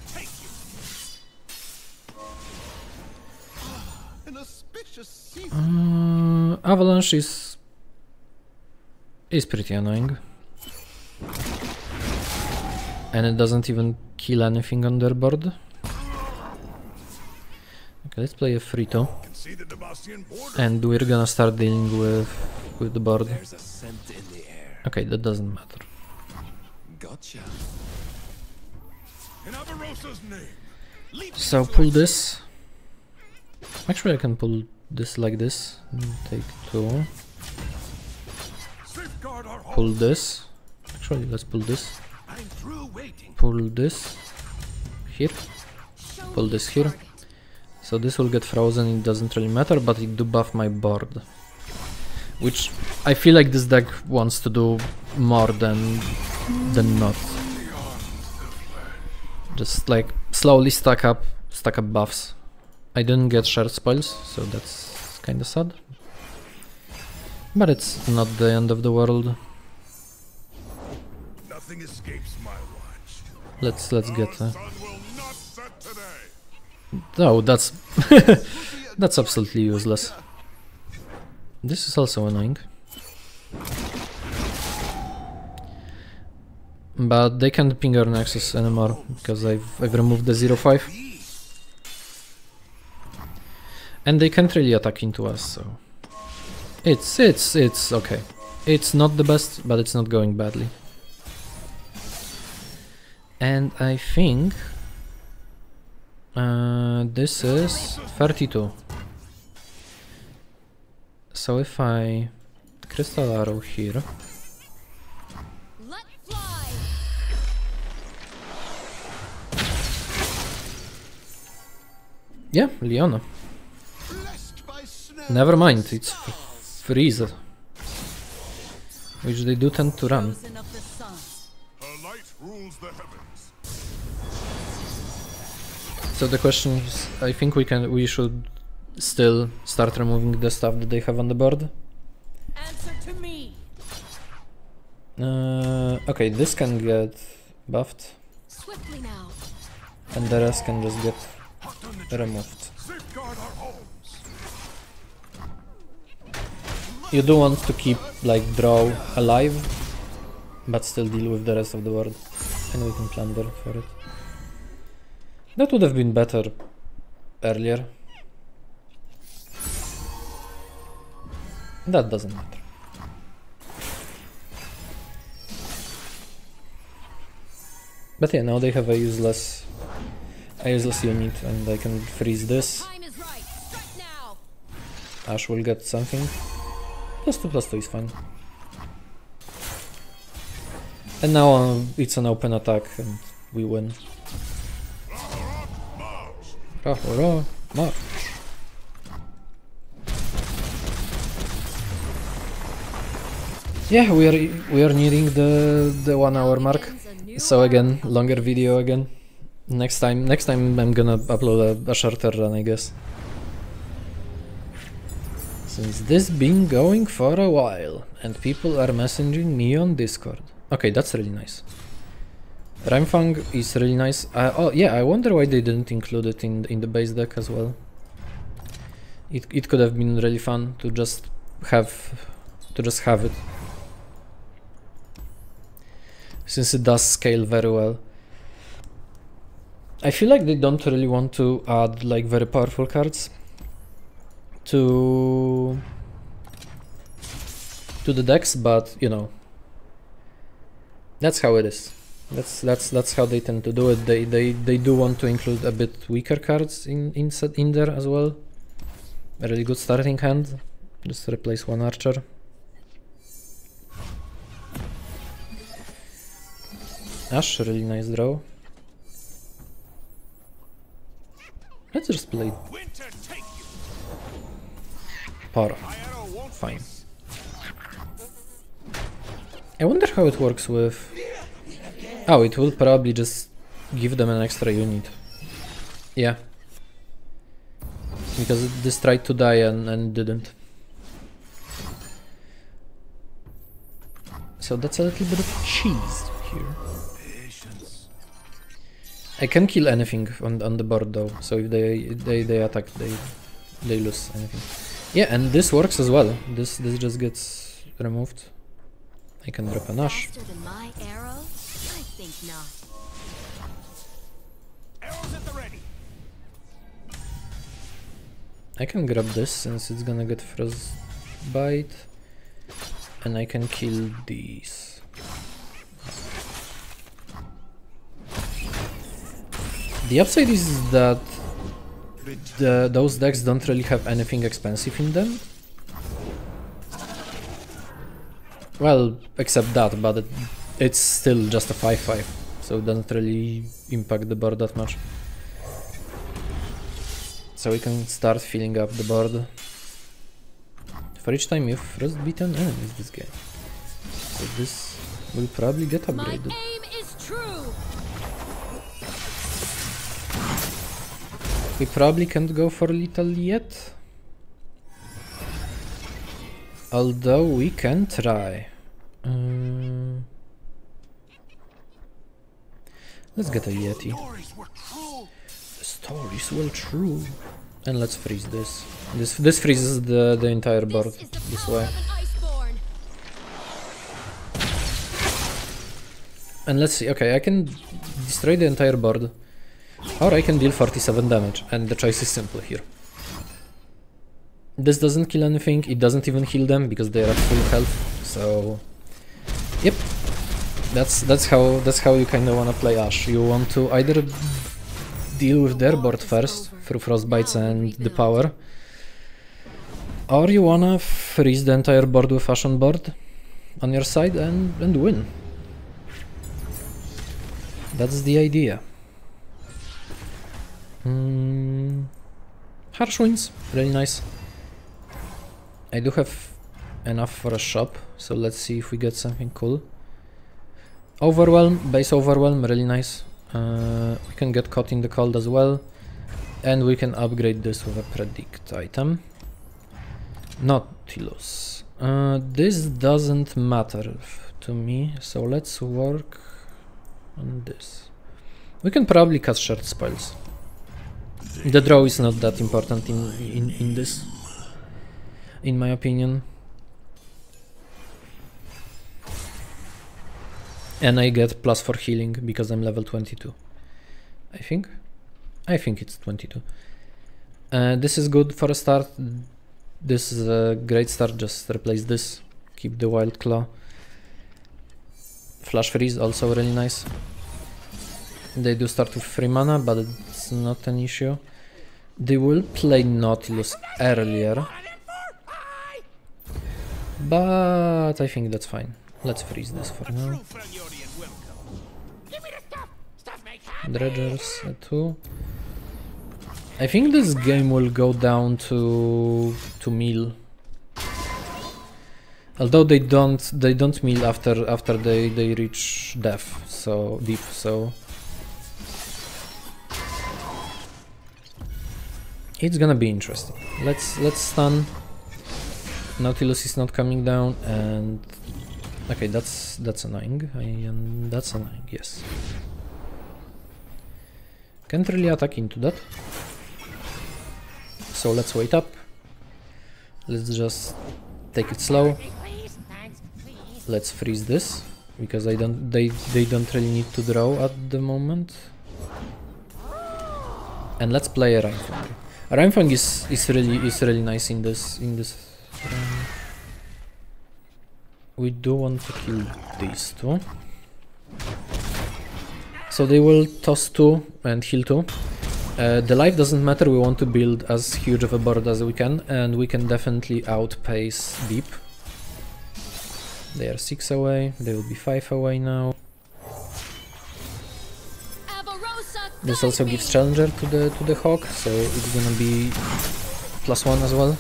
Uh, avalanche is is pretty annoying, and it doesn't even kill anything on their board. Okay, let's play a free two, can see the Demacian border. and we're gonna start dealing with with the board. There's a scent in the. Okay, that doesn't matter. Gotcha. In Avarosa's name. Leap So pull this. Actually, I can pull this like this. Take two. safeguard our home. Pull this. Actually, let's pull this. I'm through waiting. Pull this here. Pull this here. So this will get frozen, it doesn't really matter, but it do buff my board. Which I feel like this deck wants to do more than than not. Just like slowly stack up stack up buffs. I didn't get shared spoils, so that's kinda sad. But it's not the end of the world. Nothing escapes my watch. Let's let's get uh, Oh, that's *laughs* that's absolutely useless. This is also annoying. But they can't ping our Nexus anymore because I've I've removed the 05. And they can't really attack into us, so it's it's it's okay. It's not the best, but it's not going badly. And I think uh, this is 32. So if I crystal arrow here, yeah, Leona. Blessed by snow. Never mind, it's f- freeze, which they do tend to run. So the question is, I think we can, we should still start removing the stuff that they have on the board. Answer to me. Uh, okay, this can get buffed, and the rest can just get removed. Safeguard our homes. You do want to keep like draw alive, but still deal with the rest of the world, and we can plunder for it. That would have been better earlier. That doesn't matter. But yeah, now they have a useless, a useless unit, and I can freeze this. Time is right. Strike now! Ashe will get something. Plus 2 plus 2 is fine. And now uh, it's an open attack and we win. Yeah, we are we are nearing the the one hour mark. So again, longer video again. Next time, next time I'm gonna upload a, a shorter run, I guess. Since this been going for a while and people are messaging me on Discord. Okay, that's really nice. Rimefang is really nice. Uh, oh yeah, I wonder why they didn't include it in in the base deck as well. It it could have been really fun to just have to just have it. Since it does scale very well. I feel like they don't really want to add like very powerful cards to to the decks, but you know that's how it is. That's that's that's how they tend to do it. They they they do want to include a bit weaker cards in in in there as well. A really good starting hand. Just replace one archer. Ashe, really nice draw. Let's just play. Para. Fine. I wonder how it works with... Oh, it will probably just give them an extra unit. Yeah. Because this tried to die and, and didn't. So that's a little bit of cheese here. I can kill anything on on the board though, so if they they, they attack they they lose anything. Yeah, and this works as well. This this just gets removed. I can drop an Ashe. Faster than my arrow? I think not. Arrows at the ready. I can grab this since it's gonna get frostbite. And I can kill these. The upside is that the, those decks don't really have anything expensive in them. Well, except that, but it, it's still just a 5-5, so it doesn't really impact the board that much. So we can start filling up the board. For each time you've frostbitten enemies this game. So this will probably get My upgraded. aim is true. We probably can't go for little yet. Although we can try. Um, let's get a Yeti. Stories were true. The stories were true. And let's freeze this. This this freezes the, the entire board This way. of an iceborn. And let's see, okay, I can destroy the entire board. Or I can deal 47 damage, and the choice is simple here. This doesn't kill anything, it doesn't even heal them because they are at full health, so... Yep. That's that's how that's how you kinda wanna play Ashe. You want to either deal with their board first through frostbites and the power. Or you wanna freeze the entire board with Ashe on board on your side and, and win. That's the idea. Mm, harsh winds, really nice. I do have enough for a shop, so let's see if we get something cool. Overwhelm, base overwhelm, really nice. Uh, we can get caught in the cold as well, and we can upgrade this with a predict item. Nautilus. Uh, this doesn't matter to me, so let's work on this. We can probably cast short spells. The draw is not that important in, in, in this, in my opinion. And I get plus 4 healing because I'm level 22. I think? I think it's 22. Uh, this is good for a start. This is a great start, just replace this. Keep the Wild Claw. Flash Freeze, also really nice. They do start with 3 mana, but it's not an issue. They will play Nautilus earlier. But I think that's fine. Let's freeze this for now. Dredgers at 2. I think this game will go down to to mill. Although they don't they don't mill after after they they reach death so deep so it's gonna be interesting. Let's let's stun Nautilus is not coming down and okay that's that's annoying. I, and that's annoying yes. Can't really attack into that. So let's wait up. Let's just take it slow. Let's freeze this because I don't they they don't really need to draw at the moment. And let's play a Rimefang. Rimefang is is really is really nice in this in this round. We do want to kill these two. So they will toss two and heal two. Uh, the life doesn't matter, we want to build as huge of a board as we can and we can definitely outpace deep. They are 6 away, they will be 5 away now. This also gives challenger to the to the hawk, so it's gonna be plus one as well.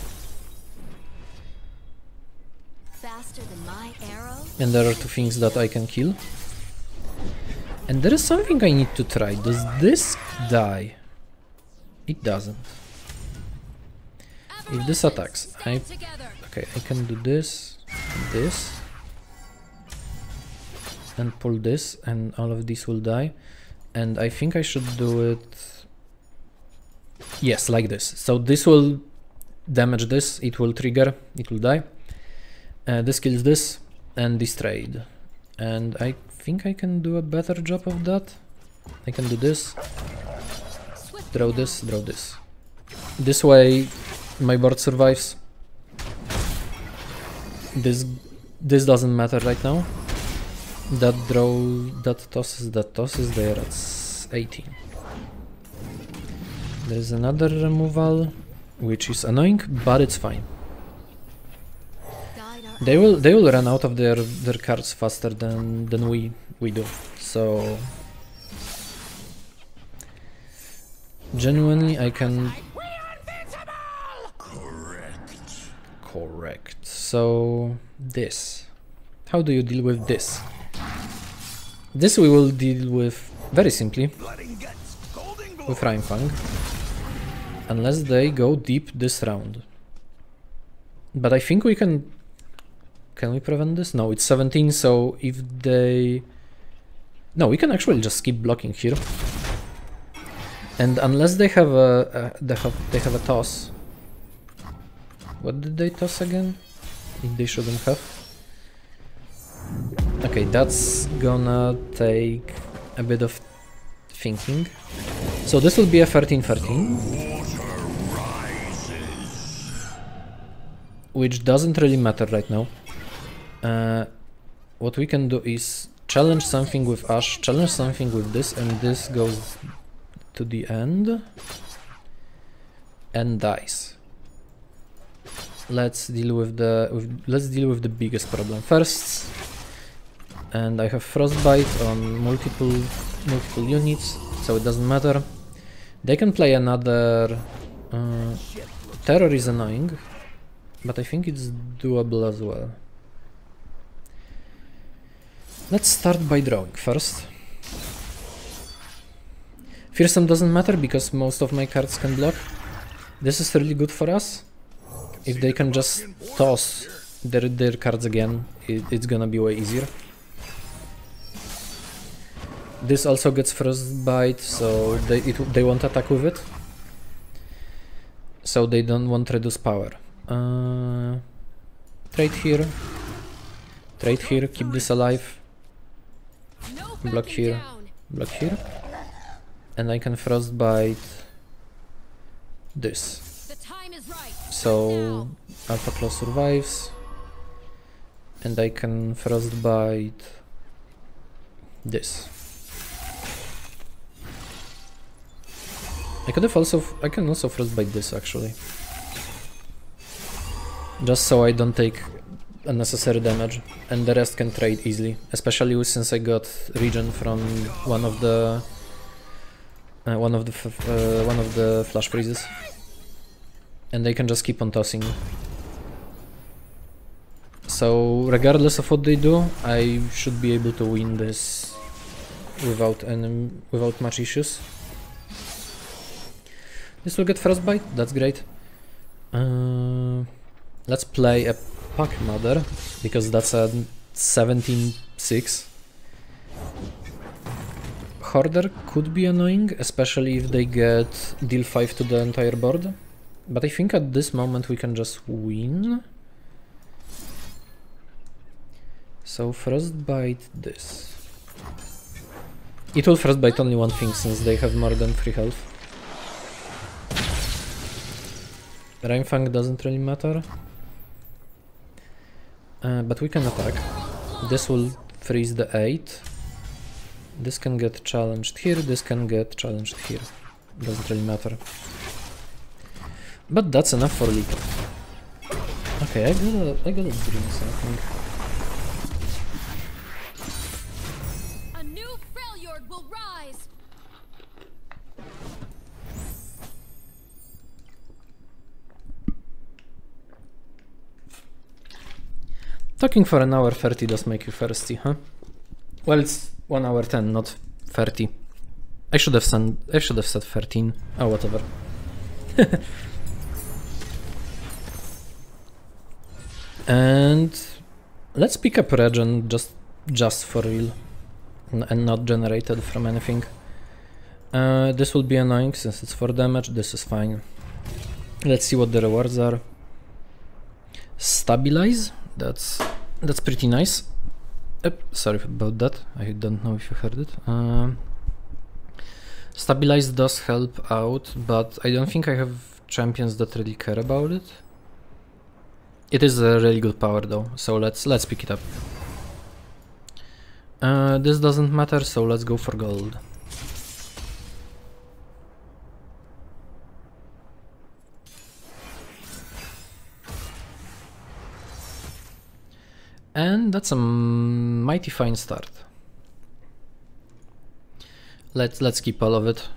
And there are two things that I can kill. And there is something I need to try. Does this die? It doesn't. If this attacks, I okay, I can do this, and this, and pull this, and all of these will die. And I think I should do it. Yes, like this. So this will damage this. It will trigger. It will die. Uh, this kills this, and this trade. And I think I can do a better job of that. I can do this. Draw this, draw this. This way my board survives. This this doesn't matter right now. That draw, that tosses, that tosses, they are at 18. There's another removal, which is annoying, but it's fine. They will they will run out of their their cards faster than than we we do. So genuinely I can Correct. correct. So this. How do you deal with this? This we will deal with very simply with Rimefang. Unless they go deep this round. But I think we can... Can we prevent this? No, it's 17, so if they... No, we can actually just keep blocking here. And unless they have a... They, have, they have a toss. What did they toss again? They shouldn't have. Okay, that's gonna take a bit of thinking. So this will be a 13-13. Which doesn't really matter right now. What we can do is challenge something with Ashe, challenge something with this, and this goes to the end. And dies. Let's deal with the with, let's deal with the biggest problem first. And I have frostbite on multiple multiple units, so it doesn't matter. They can play another. Uh, terror is annoying, but I think it's doable as well. Let's start by drawing first. Fearsome doesn't matter because most of my cards can block. This is really good for us. If they can just toss their, their cards again, it, it's gonna be way easier. This also gets frostbite, so they it, they won't attack with it. So they don't want reduce power. Uh, trade here. Trade here, keep this alive. Block here. Block here. And I can frostbite this. So Alpha Claw survives. And I can frostbite this. I could have also I can also frostbite this actually. Just so I don't take unnecessary damage and the rest can trade easily. Especially since I got regen from one of the uh, one of the uh, one of the flash freezes. And they can just keep on tossing. So regardless of what they do, I should be able to win this without any without much issues. This will get frostbite, that's great. Uh, Let's play a Pack Mother, because that's a 17-6. Hoarder could be annoying, especially if they get deal 5 to the entire board. But I think at this moment we can just win. So Frostbite this. It will Frostbite only one thing since they have more than 3 health. Rimefang doesn't really matter. Uh, but we can attack. This will freeze the 8. This can get challenged here, this can get challenged here. Doesn't really matter. But that's enough for Lito. Okay, I gotta, I gotta drink something. Talking for an hour 30 does make you thirsty, huh? Well, it's 1 hour 10, not 30. I should have said, I should have said 13. Oh, whatever. *laughs* and let's pick up regen just just for real and not generated from anything. Uh, this will be annoying since it's for damage. This is fine. Let's see what the rewards are. Stabilize. That's that's pretty nice. Yep, sorry about that. I don't know if you heard it. Um, stabilize does help out, but I don't think I have champions that really care about it. It is a really good power though, so let's let's pick it up. Uh, this doesn't matter, so let's go for gold. And that's a mighty fine start. Let's let's keep all of it.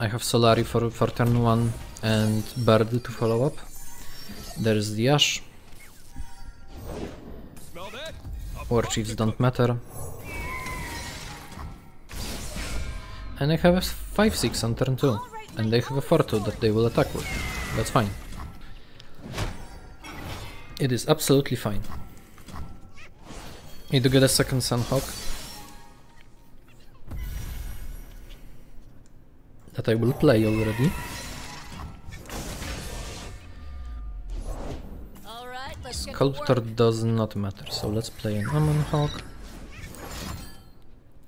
I have Solari for, for turn 1 and Bird to follow up. There's the Ashe. Smell that? War Chiefs don't matter. And I have a 5-6 on turn 2. And they have a 4-2 that they will attack with. That's fine. It is absolutely fine. Need to get a second Sunhawk. That I will play already. Sculptor does not matter, so let's play an Omen Hawk.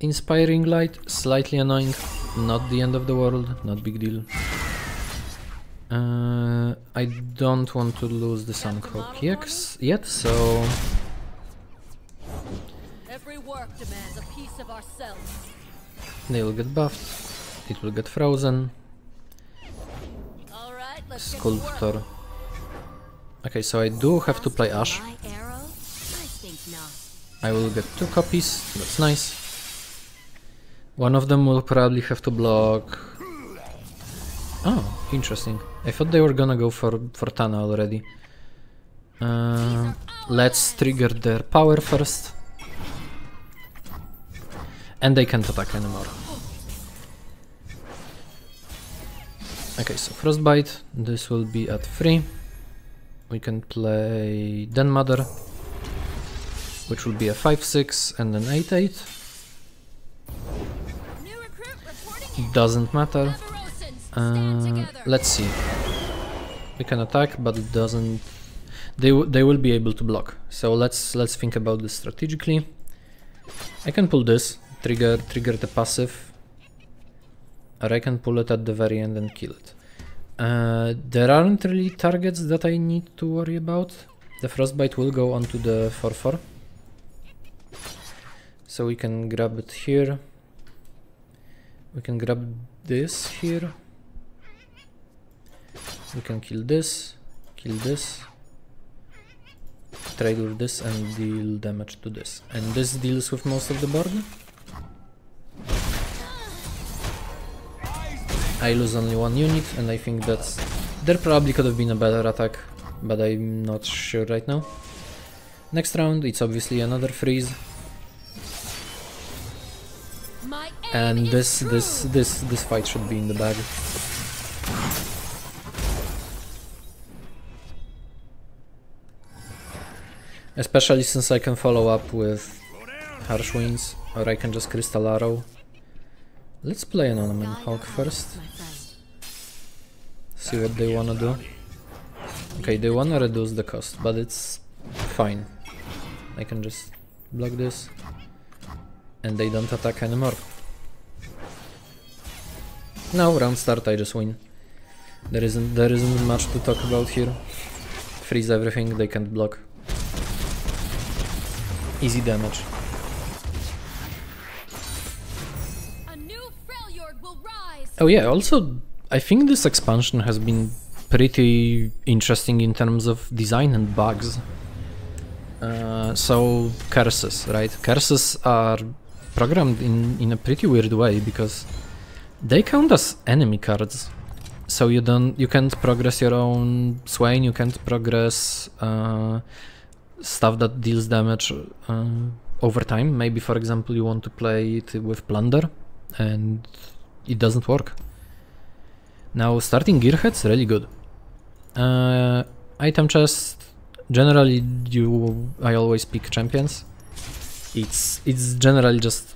Inspiring Light, slightly annoying, not the end of the world, not big deal. Uh, I don't want to lose the Sunhawk yet, so Demands a piece of ourselves. they will get buffed. It will get frozen. Right, let's get to work. Sculptor. Okay, so I do have to play Ashe. I. I will get two copies, that's nice. One of them will probably have to block... Oh, interesting. I thought they were gonna go for, for Tana already. Uh, let's trigger their power first. And they can't attack anymore. Okay, so Frostbite, this will be at 3. We can play Den Mother, which will be a 5-6 and an 8-8. New recruit reporting here. Doesn't matter. Uh, let's see. We can attack, but it doesn't. They they will be able to block. So let's let's think about this strategically. I can pull this, trigger trigger the passive, I can pull it at the very end and kill it. Uh, there aren't really targets that I need to worry about. The frostbite will go onto the 4-4. So we can grab it here. We can grab this here. We can kill this, kill this, with this and deal damage to this. And this deals with most of the board. I lose only one unit and I think that's... There probably could have been a better attack, but I'm not sure right now. Next round, it's obviously another freeze. And this this this this fight should be in the bag. Especially since I can follow up with Harsh Winds, or I can just Crystal Arrow. Let's play an Ornament Hawk first. See what they wanna do. Okay, they wanna reduce the cost, but it's fine. I can just block this. And they don't attack anymore. Now round start I just win. There isn't there isn't much to talk about here. Freeze everything, they can't block. Easy damage. Oh yeah, also I think this expansion has been pretty interesting in terms of design and bugs. Uh, so curses, right? Curses are programmed in, in a pretty weird way because they count as enemy cards. So you don't you can't progress your own Swain, you can't progress uh, stuff that deals damage uh, over time. Maybe for example you want to play it with plunder and it doesn't work. Now starting Gearhead's really good. Uh, item chest. Generally, you I always pick champions. It's it's generally just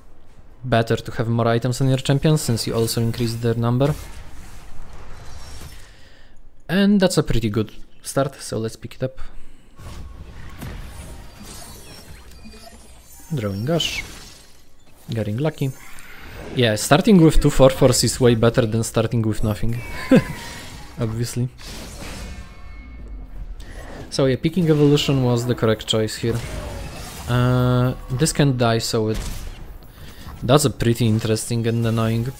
better to have more items on your champions since you also increase their number. And that's a pretty good start. So let's pick it up. Drawing Gush. Getting lucky. Yeah, starting with two 4 4s is way better than starting with nothing. *laughs* Obviously. So yeah, picking evolution was the correct choice here. Uh, this can die, so it that's a pretty interesting and annoying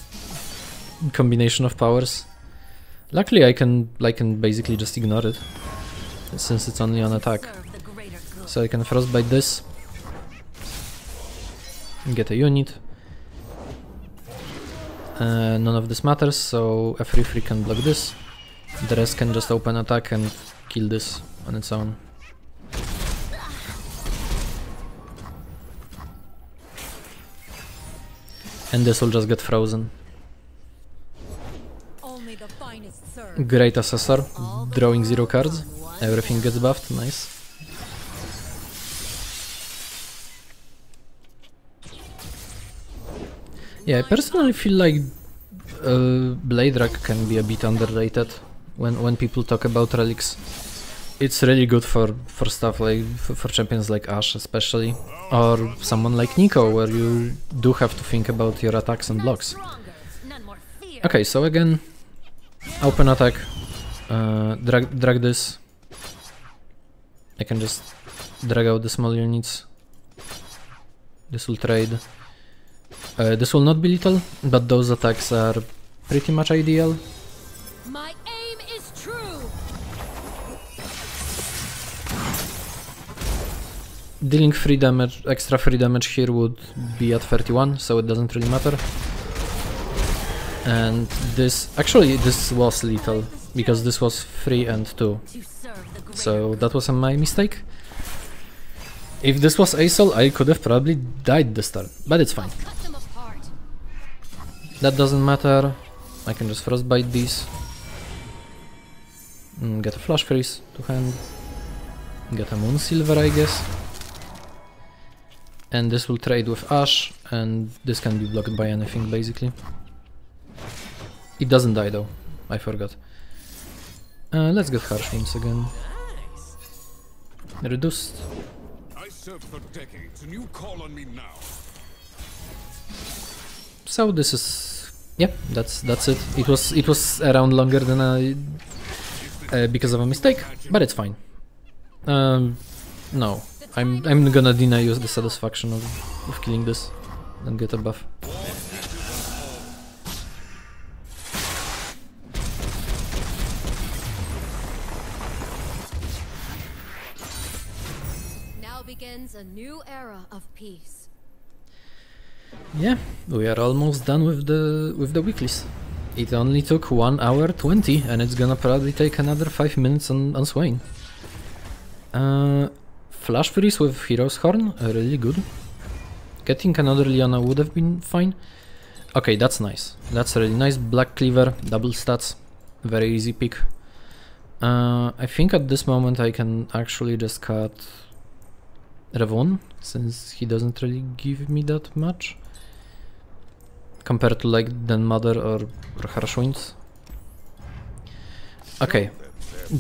combination of powers. Luckily, I can I can basically just ignore it since it's only on attack. So I can frostbite this, get a unit. Uh, none of this matters, so a free free can block this. The rest can just open attack and kill this on its own. And this will just get frozen. Only the finest serve. Great Assessor, drawing zero cards. Everything gets buffed, nice. Yeah, I personally feel like uh, Blade Rack can be a bit underrated when when people talk about relics. It's really good for for stuff like for, champions like Ashe especially, or someone like Neeko, where you do have to think about your attacks and blocks. Okay, so again, open attack, uh, drag, drag this. I can just drag out the small units. This will trade. Uh, this will not be lethal, but those attacks are pretty much ideal. My aim is true. Dealing free damage, extra free damage here would be at 31, so it doesn't really matter. And this, actually this was lethal, because this was 3 and 2. To serve the greater So that was my mistake. If this was ASOL, I could have probably died this turn, but it's fine. Cut them apart. That doesn't matter. I can just frostbite these. Mm, get a flash freeze to hand. Get a moon silver, I guess. And this will trade with Ashe, and this can be blocked by anything basically. It doesn't die though, I forgot. Uh, let's get Harsh Winds again. Reduced. I served for decades, and you call on me now. So this is yeah, that's that's it. It was it was around longer than I uh, because of a mistake, but it's fine. Um, no, I'm I'm gonna deny you the satisfaction of, of killing this and get a buff. Now begins a new era of peace. Yeah, we are almost done with the with the weeklies. It only took one hour twenty, and it's gonna probably take another five minutes on on Swain. Uh, Flash freeze with Hero's Horn, uh, really good. Getting another Leona would have been fine. Okay, that's nice. That's really nice. Black Cleaver, double stats, very easy pick. Uh, I think at this moment I can actually just cut Revon, since he doesn't really give me that much. Compared to like Den Mother or, or Harshwinds. Okay,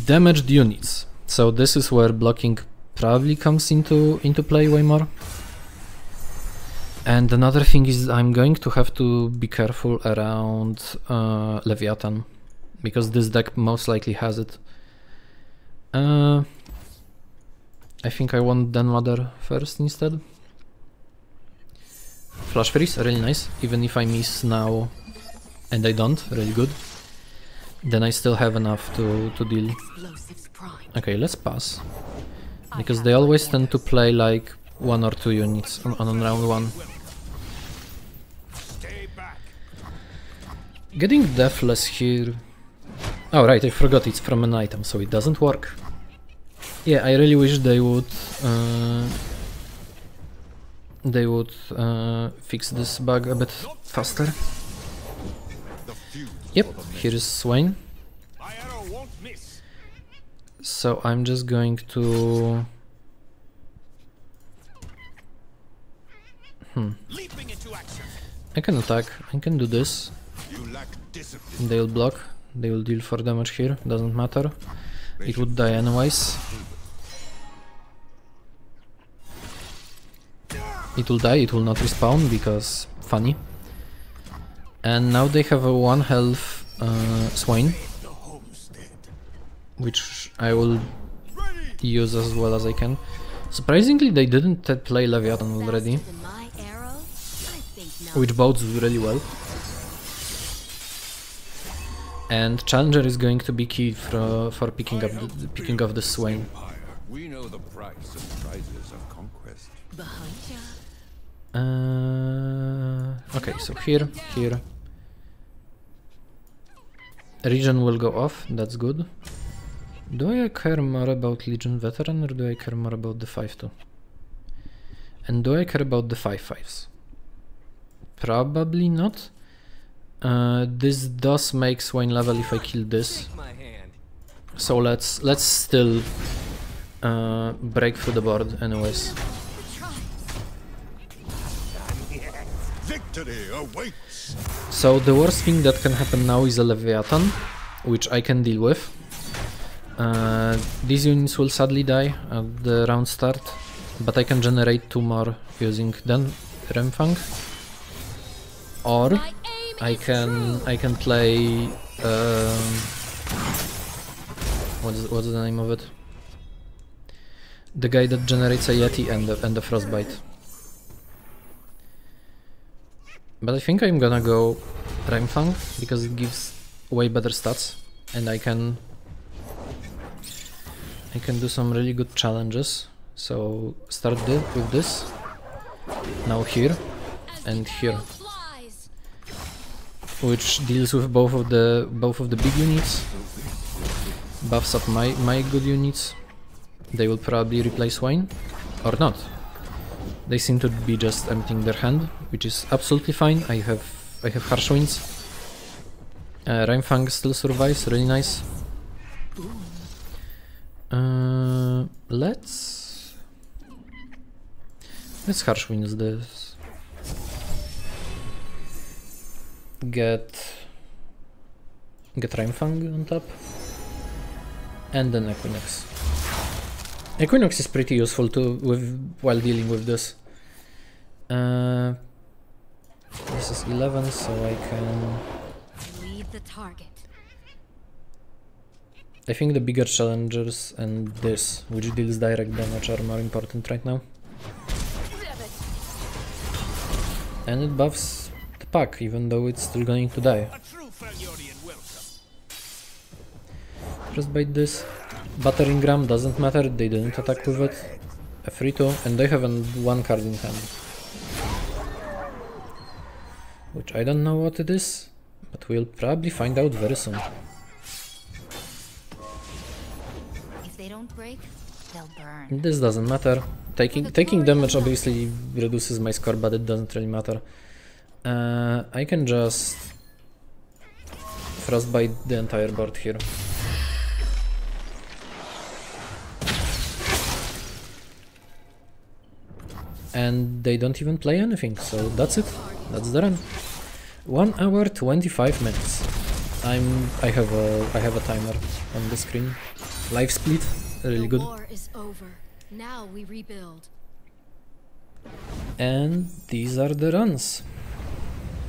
damaged units. So this is where blocking probably comes into into play way more. And another thing is I'm going to have to be careful around uh, Leviathan because this deck most likely has it. Uh, I think I want Den Mother first instead. Flash freeze, really nice. Even if I miss now and I don't, really good. Then I still have enough to, to deal. Okay, let's pass. Because they always tend to play like one or two units on, on round one. Getting Deathless here... Oh right, I forgot it's from an item, so it doesn't work. Yeah, I really wish they would... Uh, they would uh, fix this bug a bit faster. Yep, here is Swain. So I'm just going to... Hmm. I can attack, I can do this. They'll block, they will deal for damage here, doesn't matter. It would die anyways. It will die, it will not respawn because funny. And now they have a one health uh, Swain, which I will use as well as I can. Surprisingly, they didn't play Leviathan already, Faster than my arrow? I think not. which bodes really well. And Challenger is going to be key for, for picking up the, picking up the Swain. We know the price of prizes of conquest. Uh, okay, so here, here. Region will go off, that's good. Do I care more about Legion Veteran or do I care more about the 5-2? And do I care about the 5-5s? Probably not. Uh, this does make Swain level if I kill this. Take my hand. So let's let's still uh, break through the board anyways. So the worst thing that can happen now is a Leviathan, which I can deal with. Uh, these units will sadly die at the round start, but I can generate two more using then Rimefang. Or My aim I can I can play um, what's what's the name of it? The guy that generates a Yeti and the, and the Frostbite. But I think I'm gonna go Rimefang because it gives way better stats and I can I can do some really good challenges. So start with this. Now here and here. Which deals with both of the both of the big units. Buffs up my my good units. They will probably replace Wayne or not. They seem to be just emptying their hand which is absolutely fine. I have I have harsh winds. Uh, still survives really nice. Uh, let's let's harsh winds this get get Rimefang on top and then Equinox. Equinox is pretty useful too with while dealing with this. Uh, this is 11 so I can Lead the target. I think the bigger challengers and this which deals direct damage are more important right now. And it buffs pack even though it's still going to die. Just true Freljordian welcome. Frostbite this. Battering ram doesn't matter, they didn't attack with it. A free 2 and they have an one card in hand. Which I don't know what it is, but we'll probably find out very soon. If they don't break, they'll burn. This doesn't matter. Taking taking damage obviously reduces my score, but it doesn't really matter. Uh, I can just frostbite the entire board here. and they don't even play anything. So that's it. That's the run. One hour twenty five minutes. I'm I have a I have a timer on the screen. Live split, really good. is over. Now we rebuild. And these are the runs.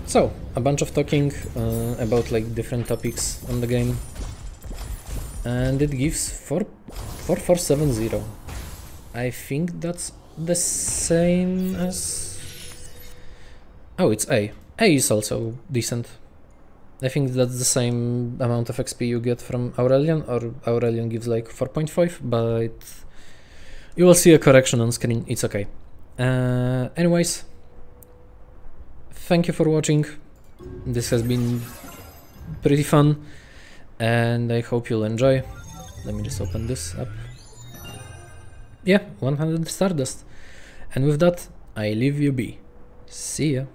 So, a bunch of talking uh, about like different topics on the game. And it gives 4 4470. I think that's the same as Oh, it's A. A is also decent. I think that's the same amount of XP you get from Aurelion, or Aurelion gives like 4.5, but you will see a correction on screen, it's okay. Uh, anyways, thank you for watching. This has been pretty fun, and I hope you'll enjoy. Let me just open this up. Yeah, 100 Stardust. And with that, I leave you be. See ya.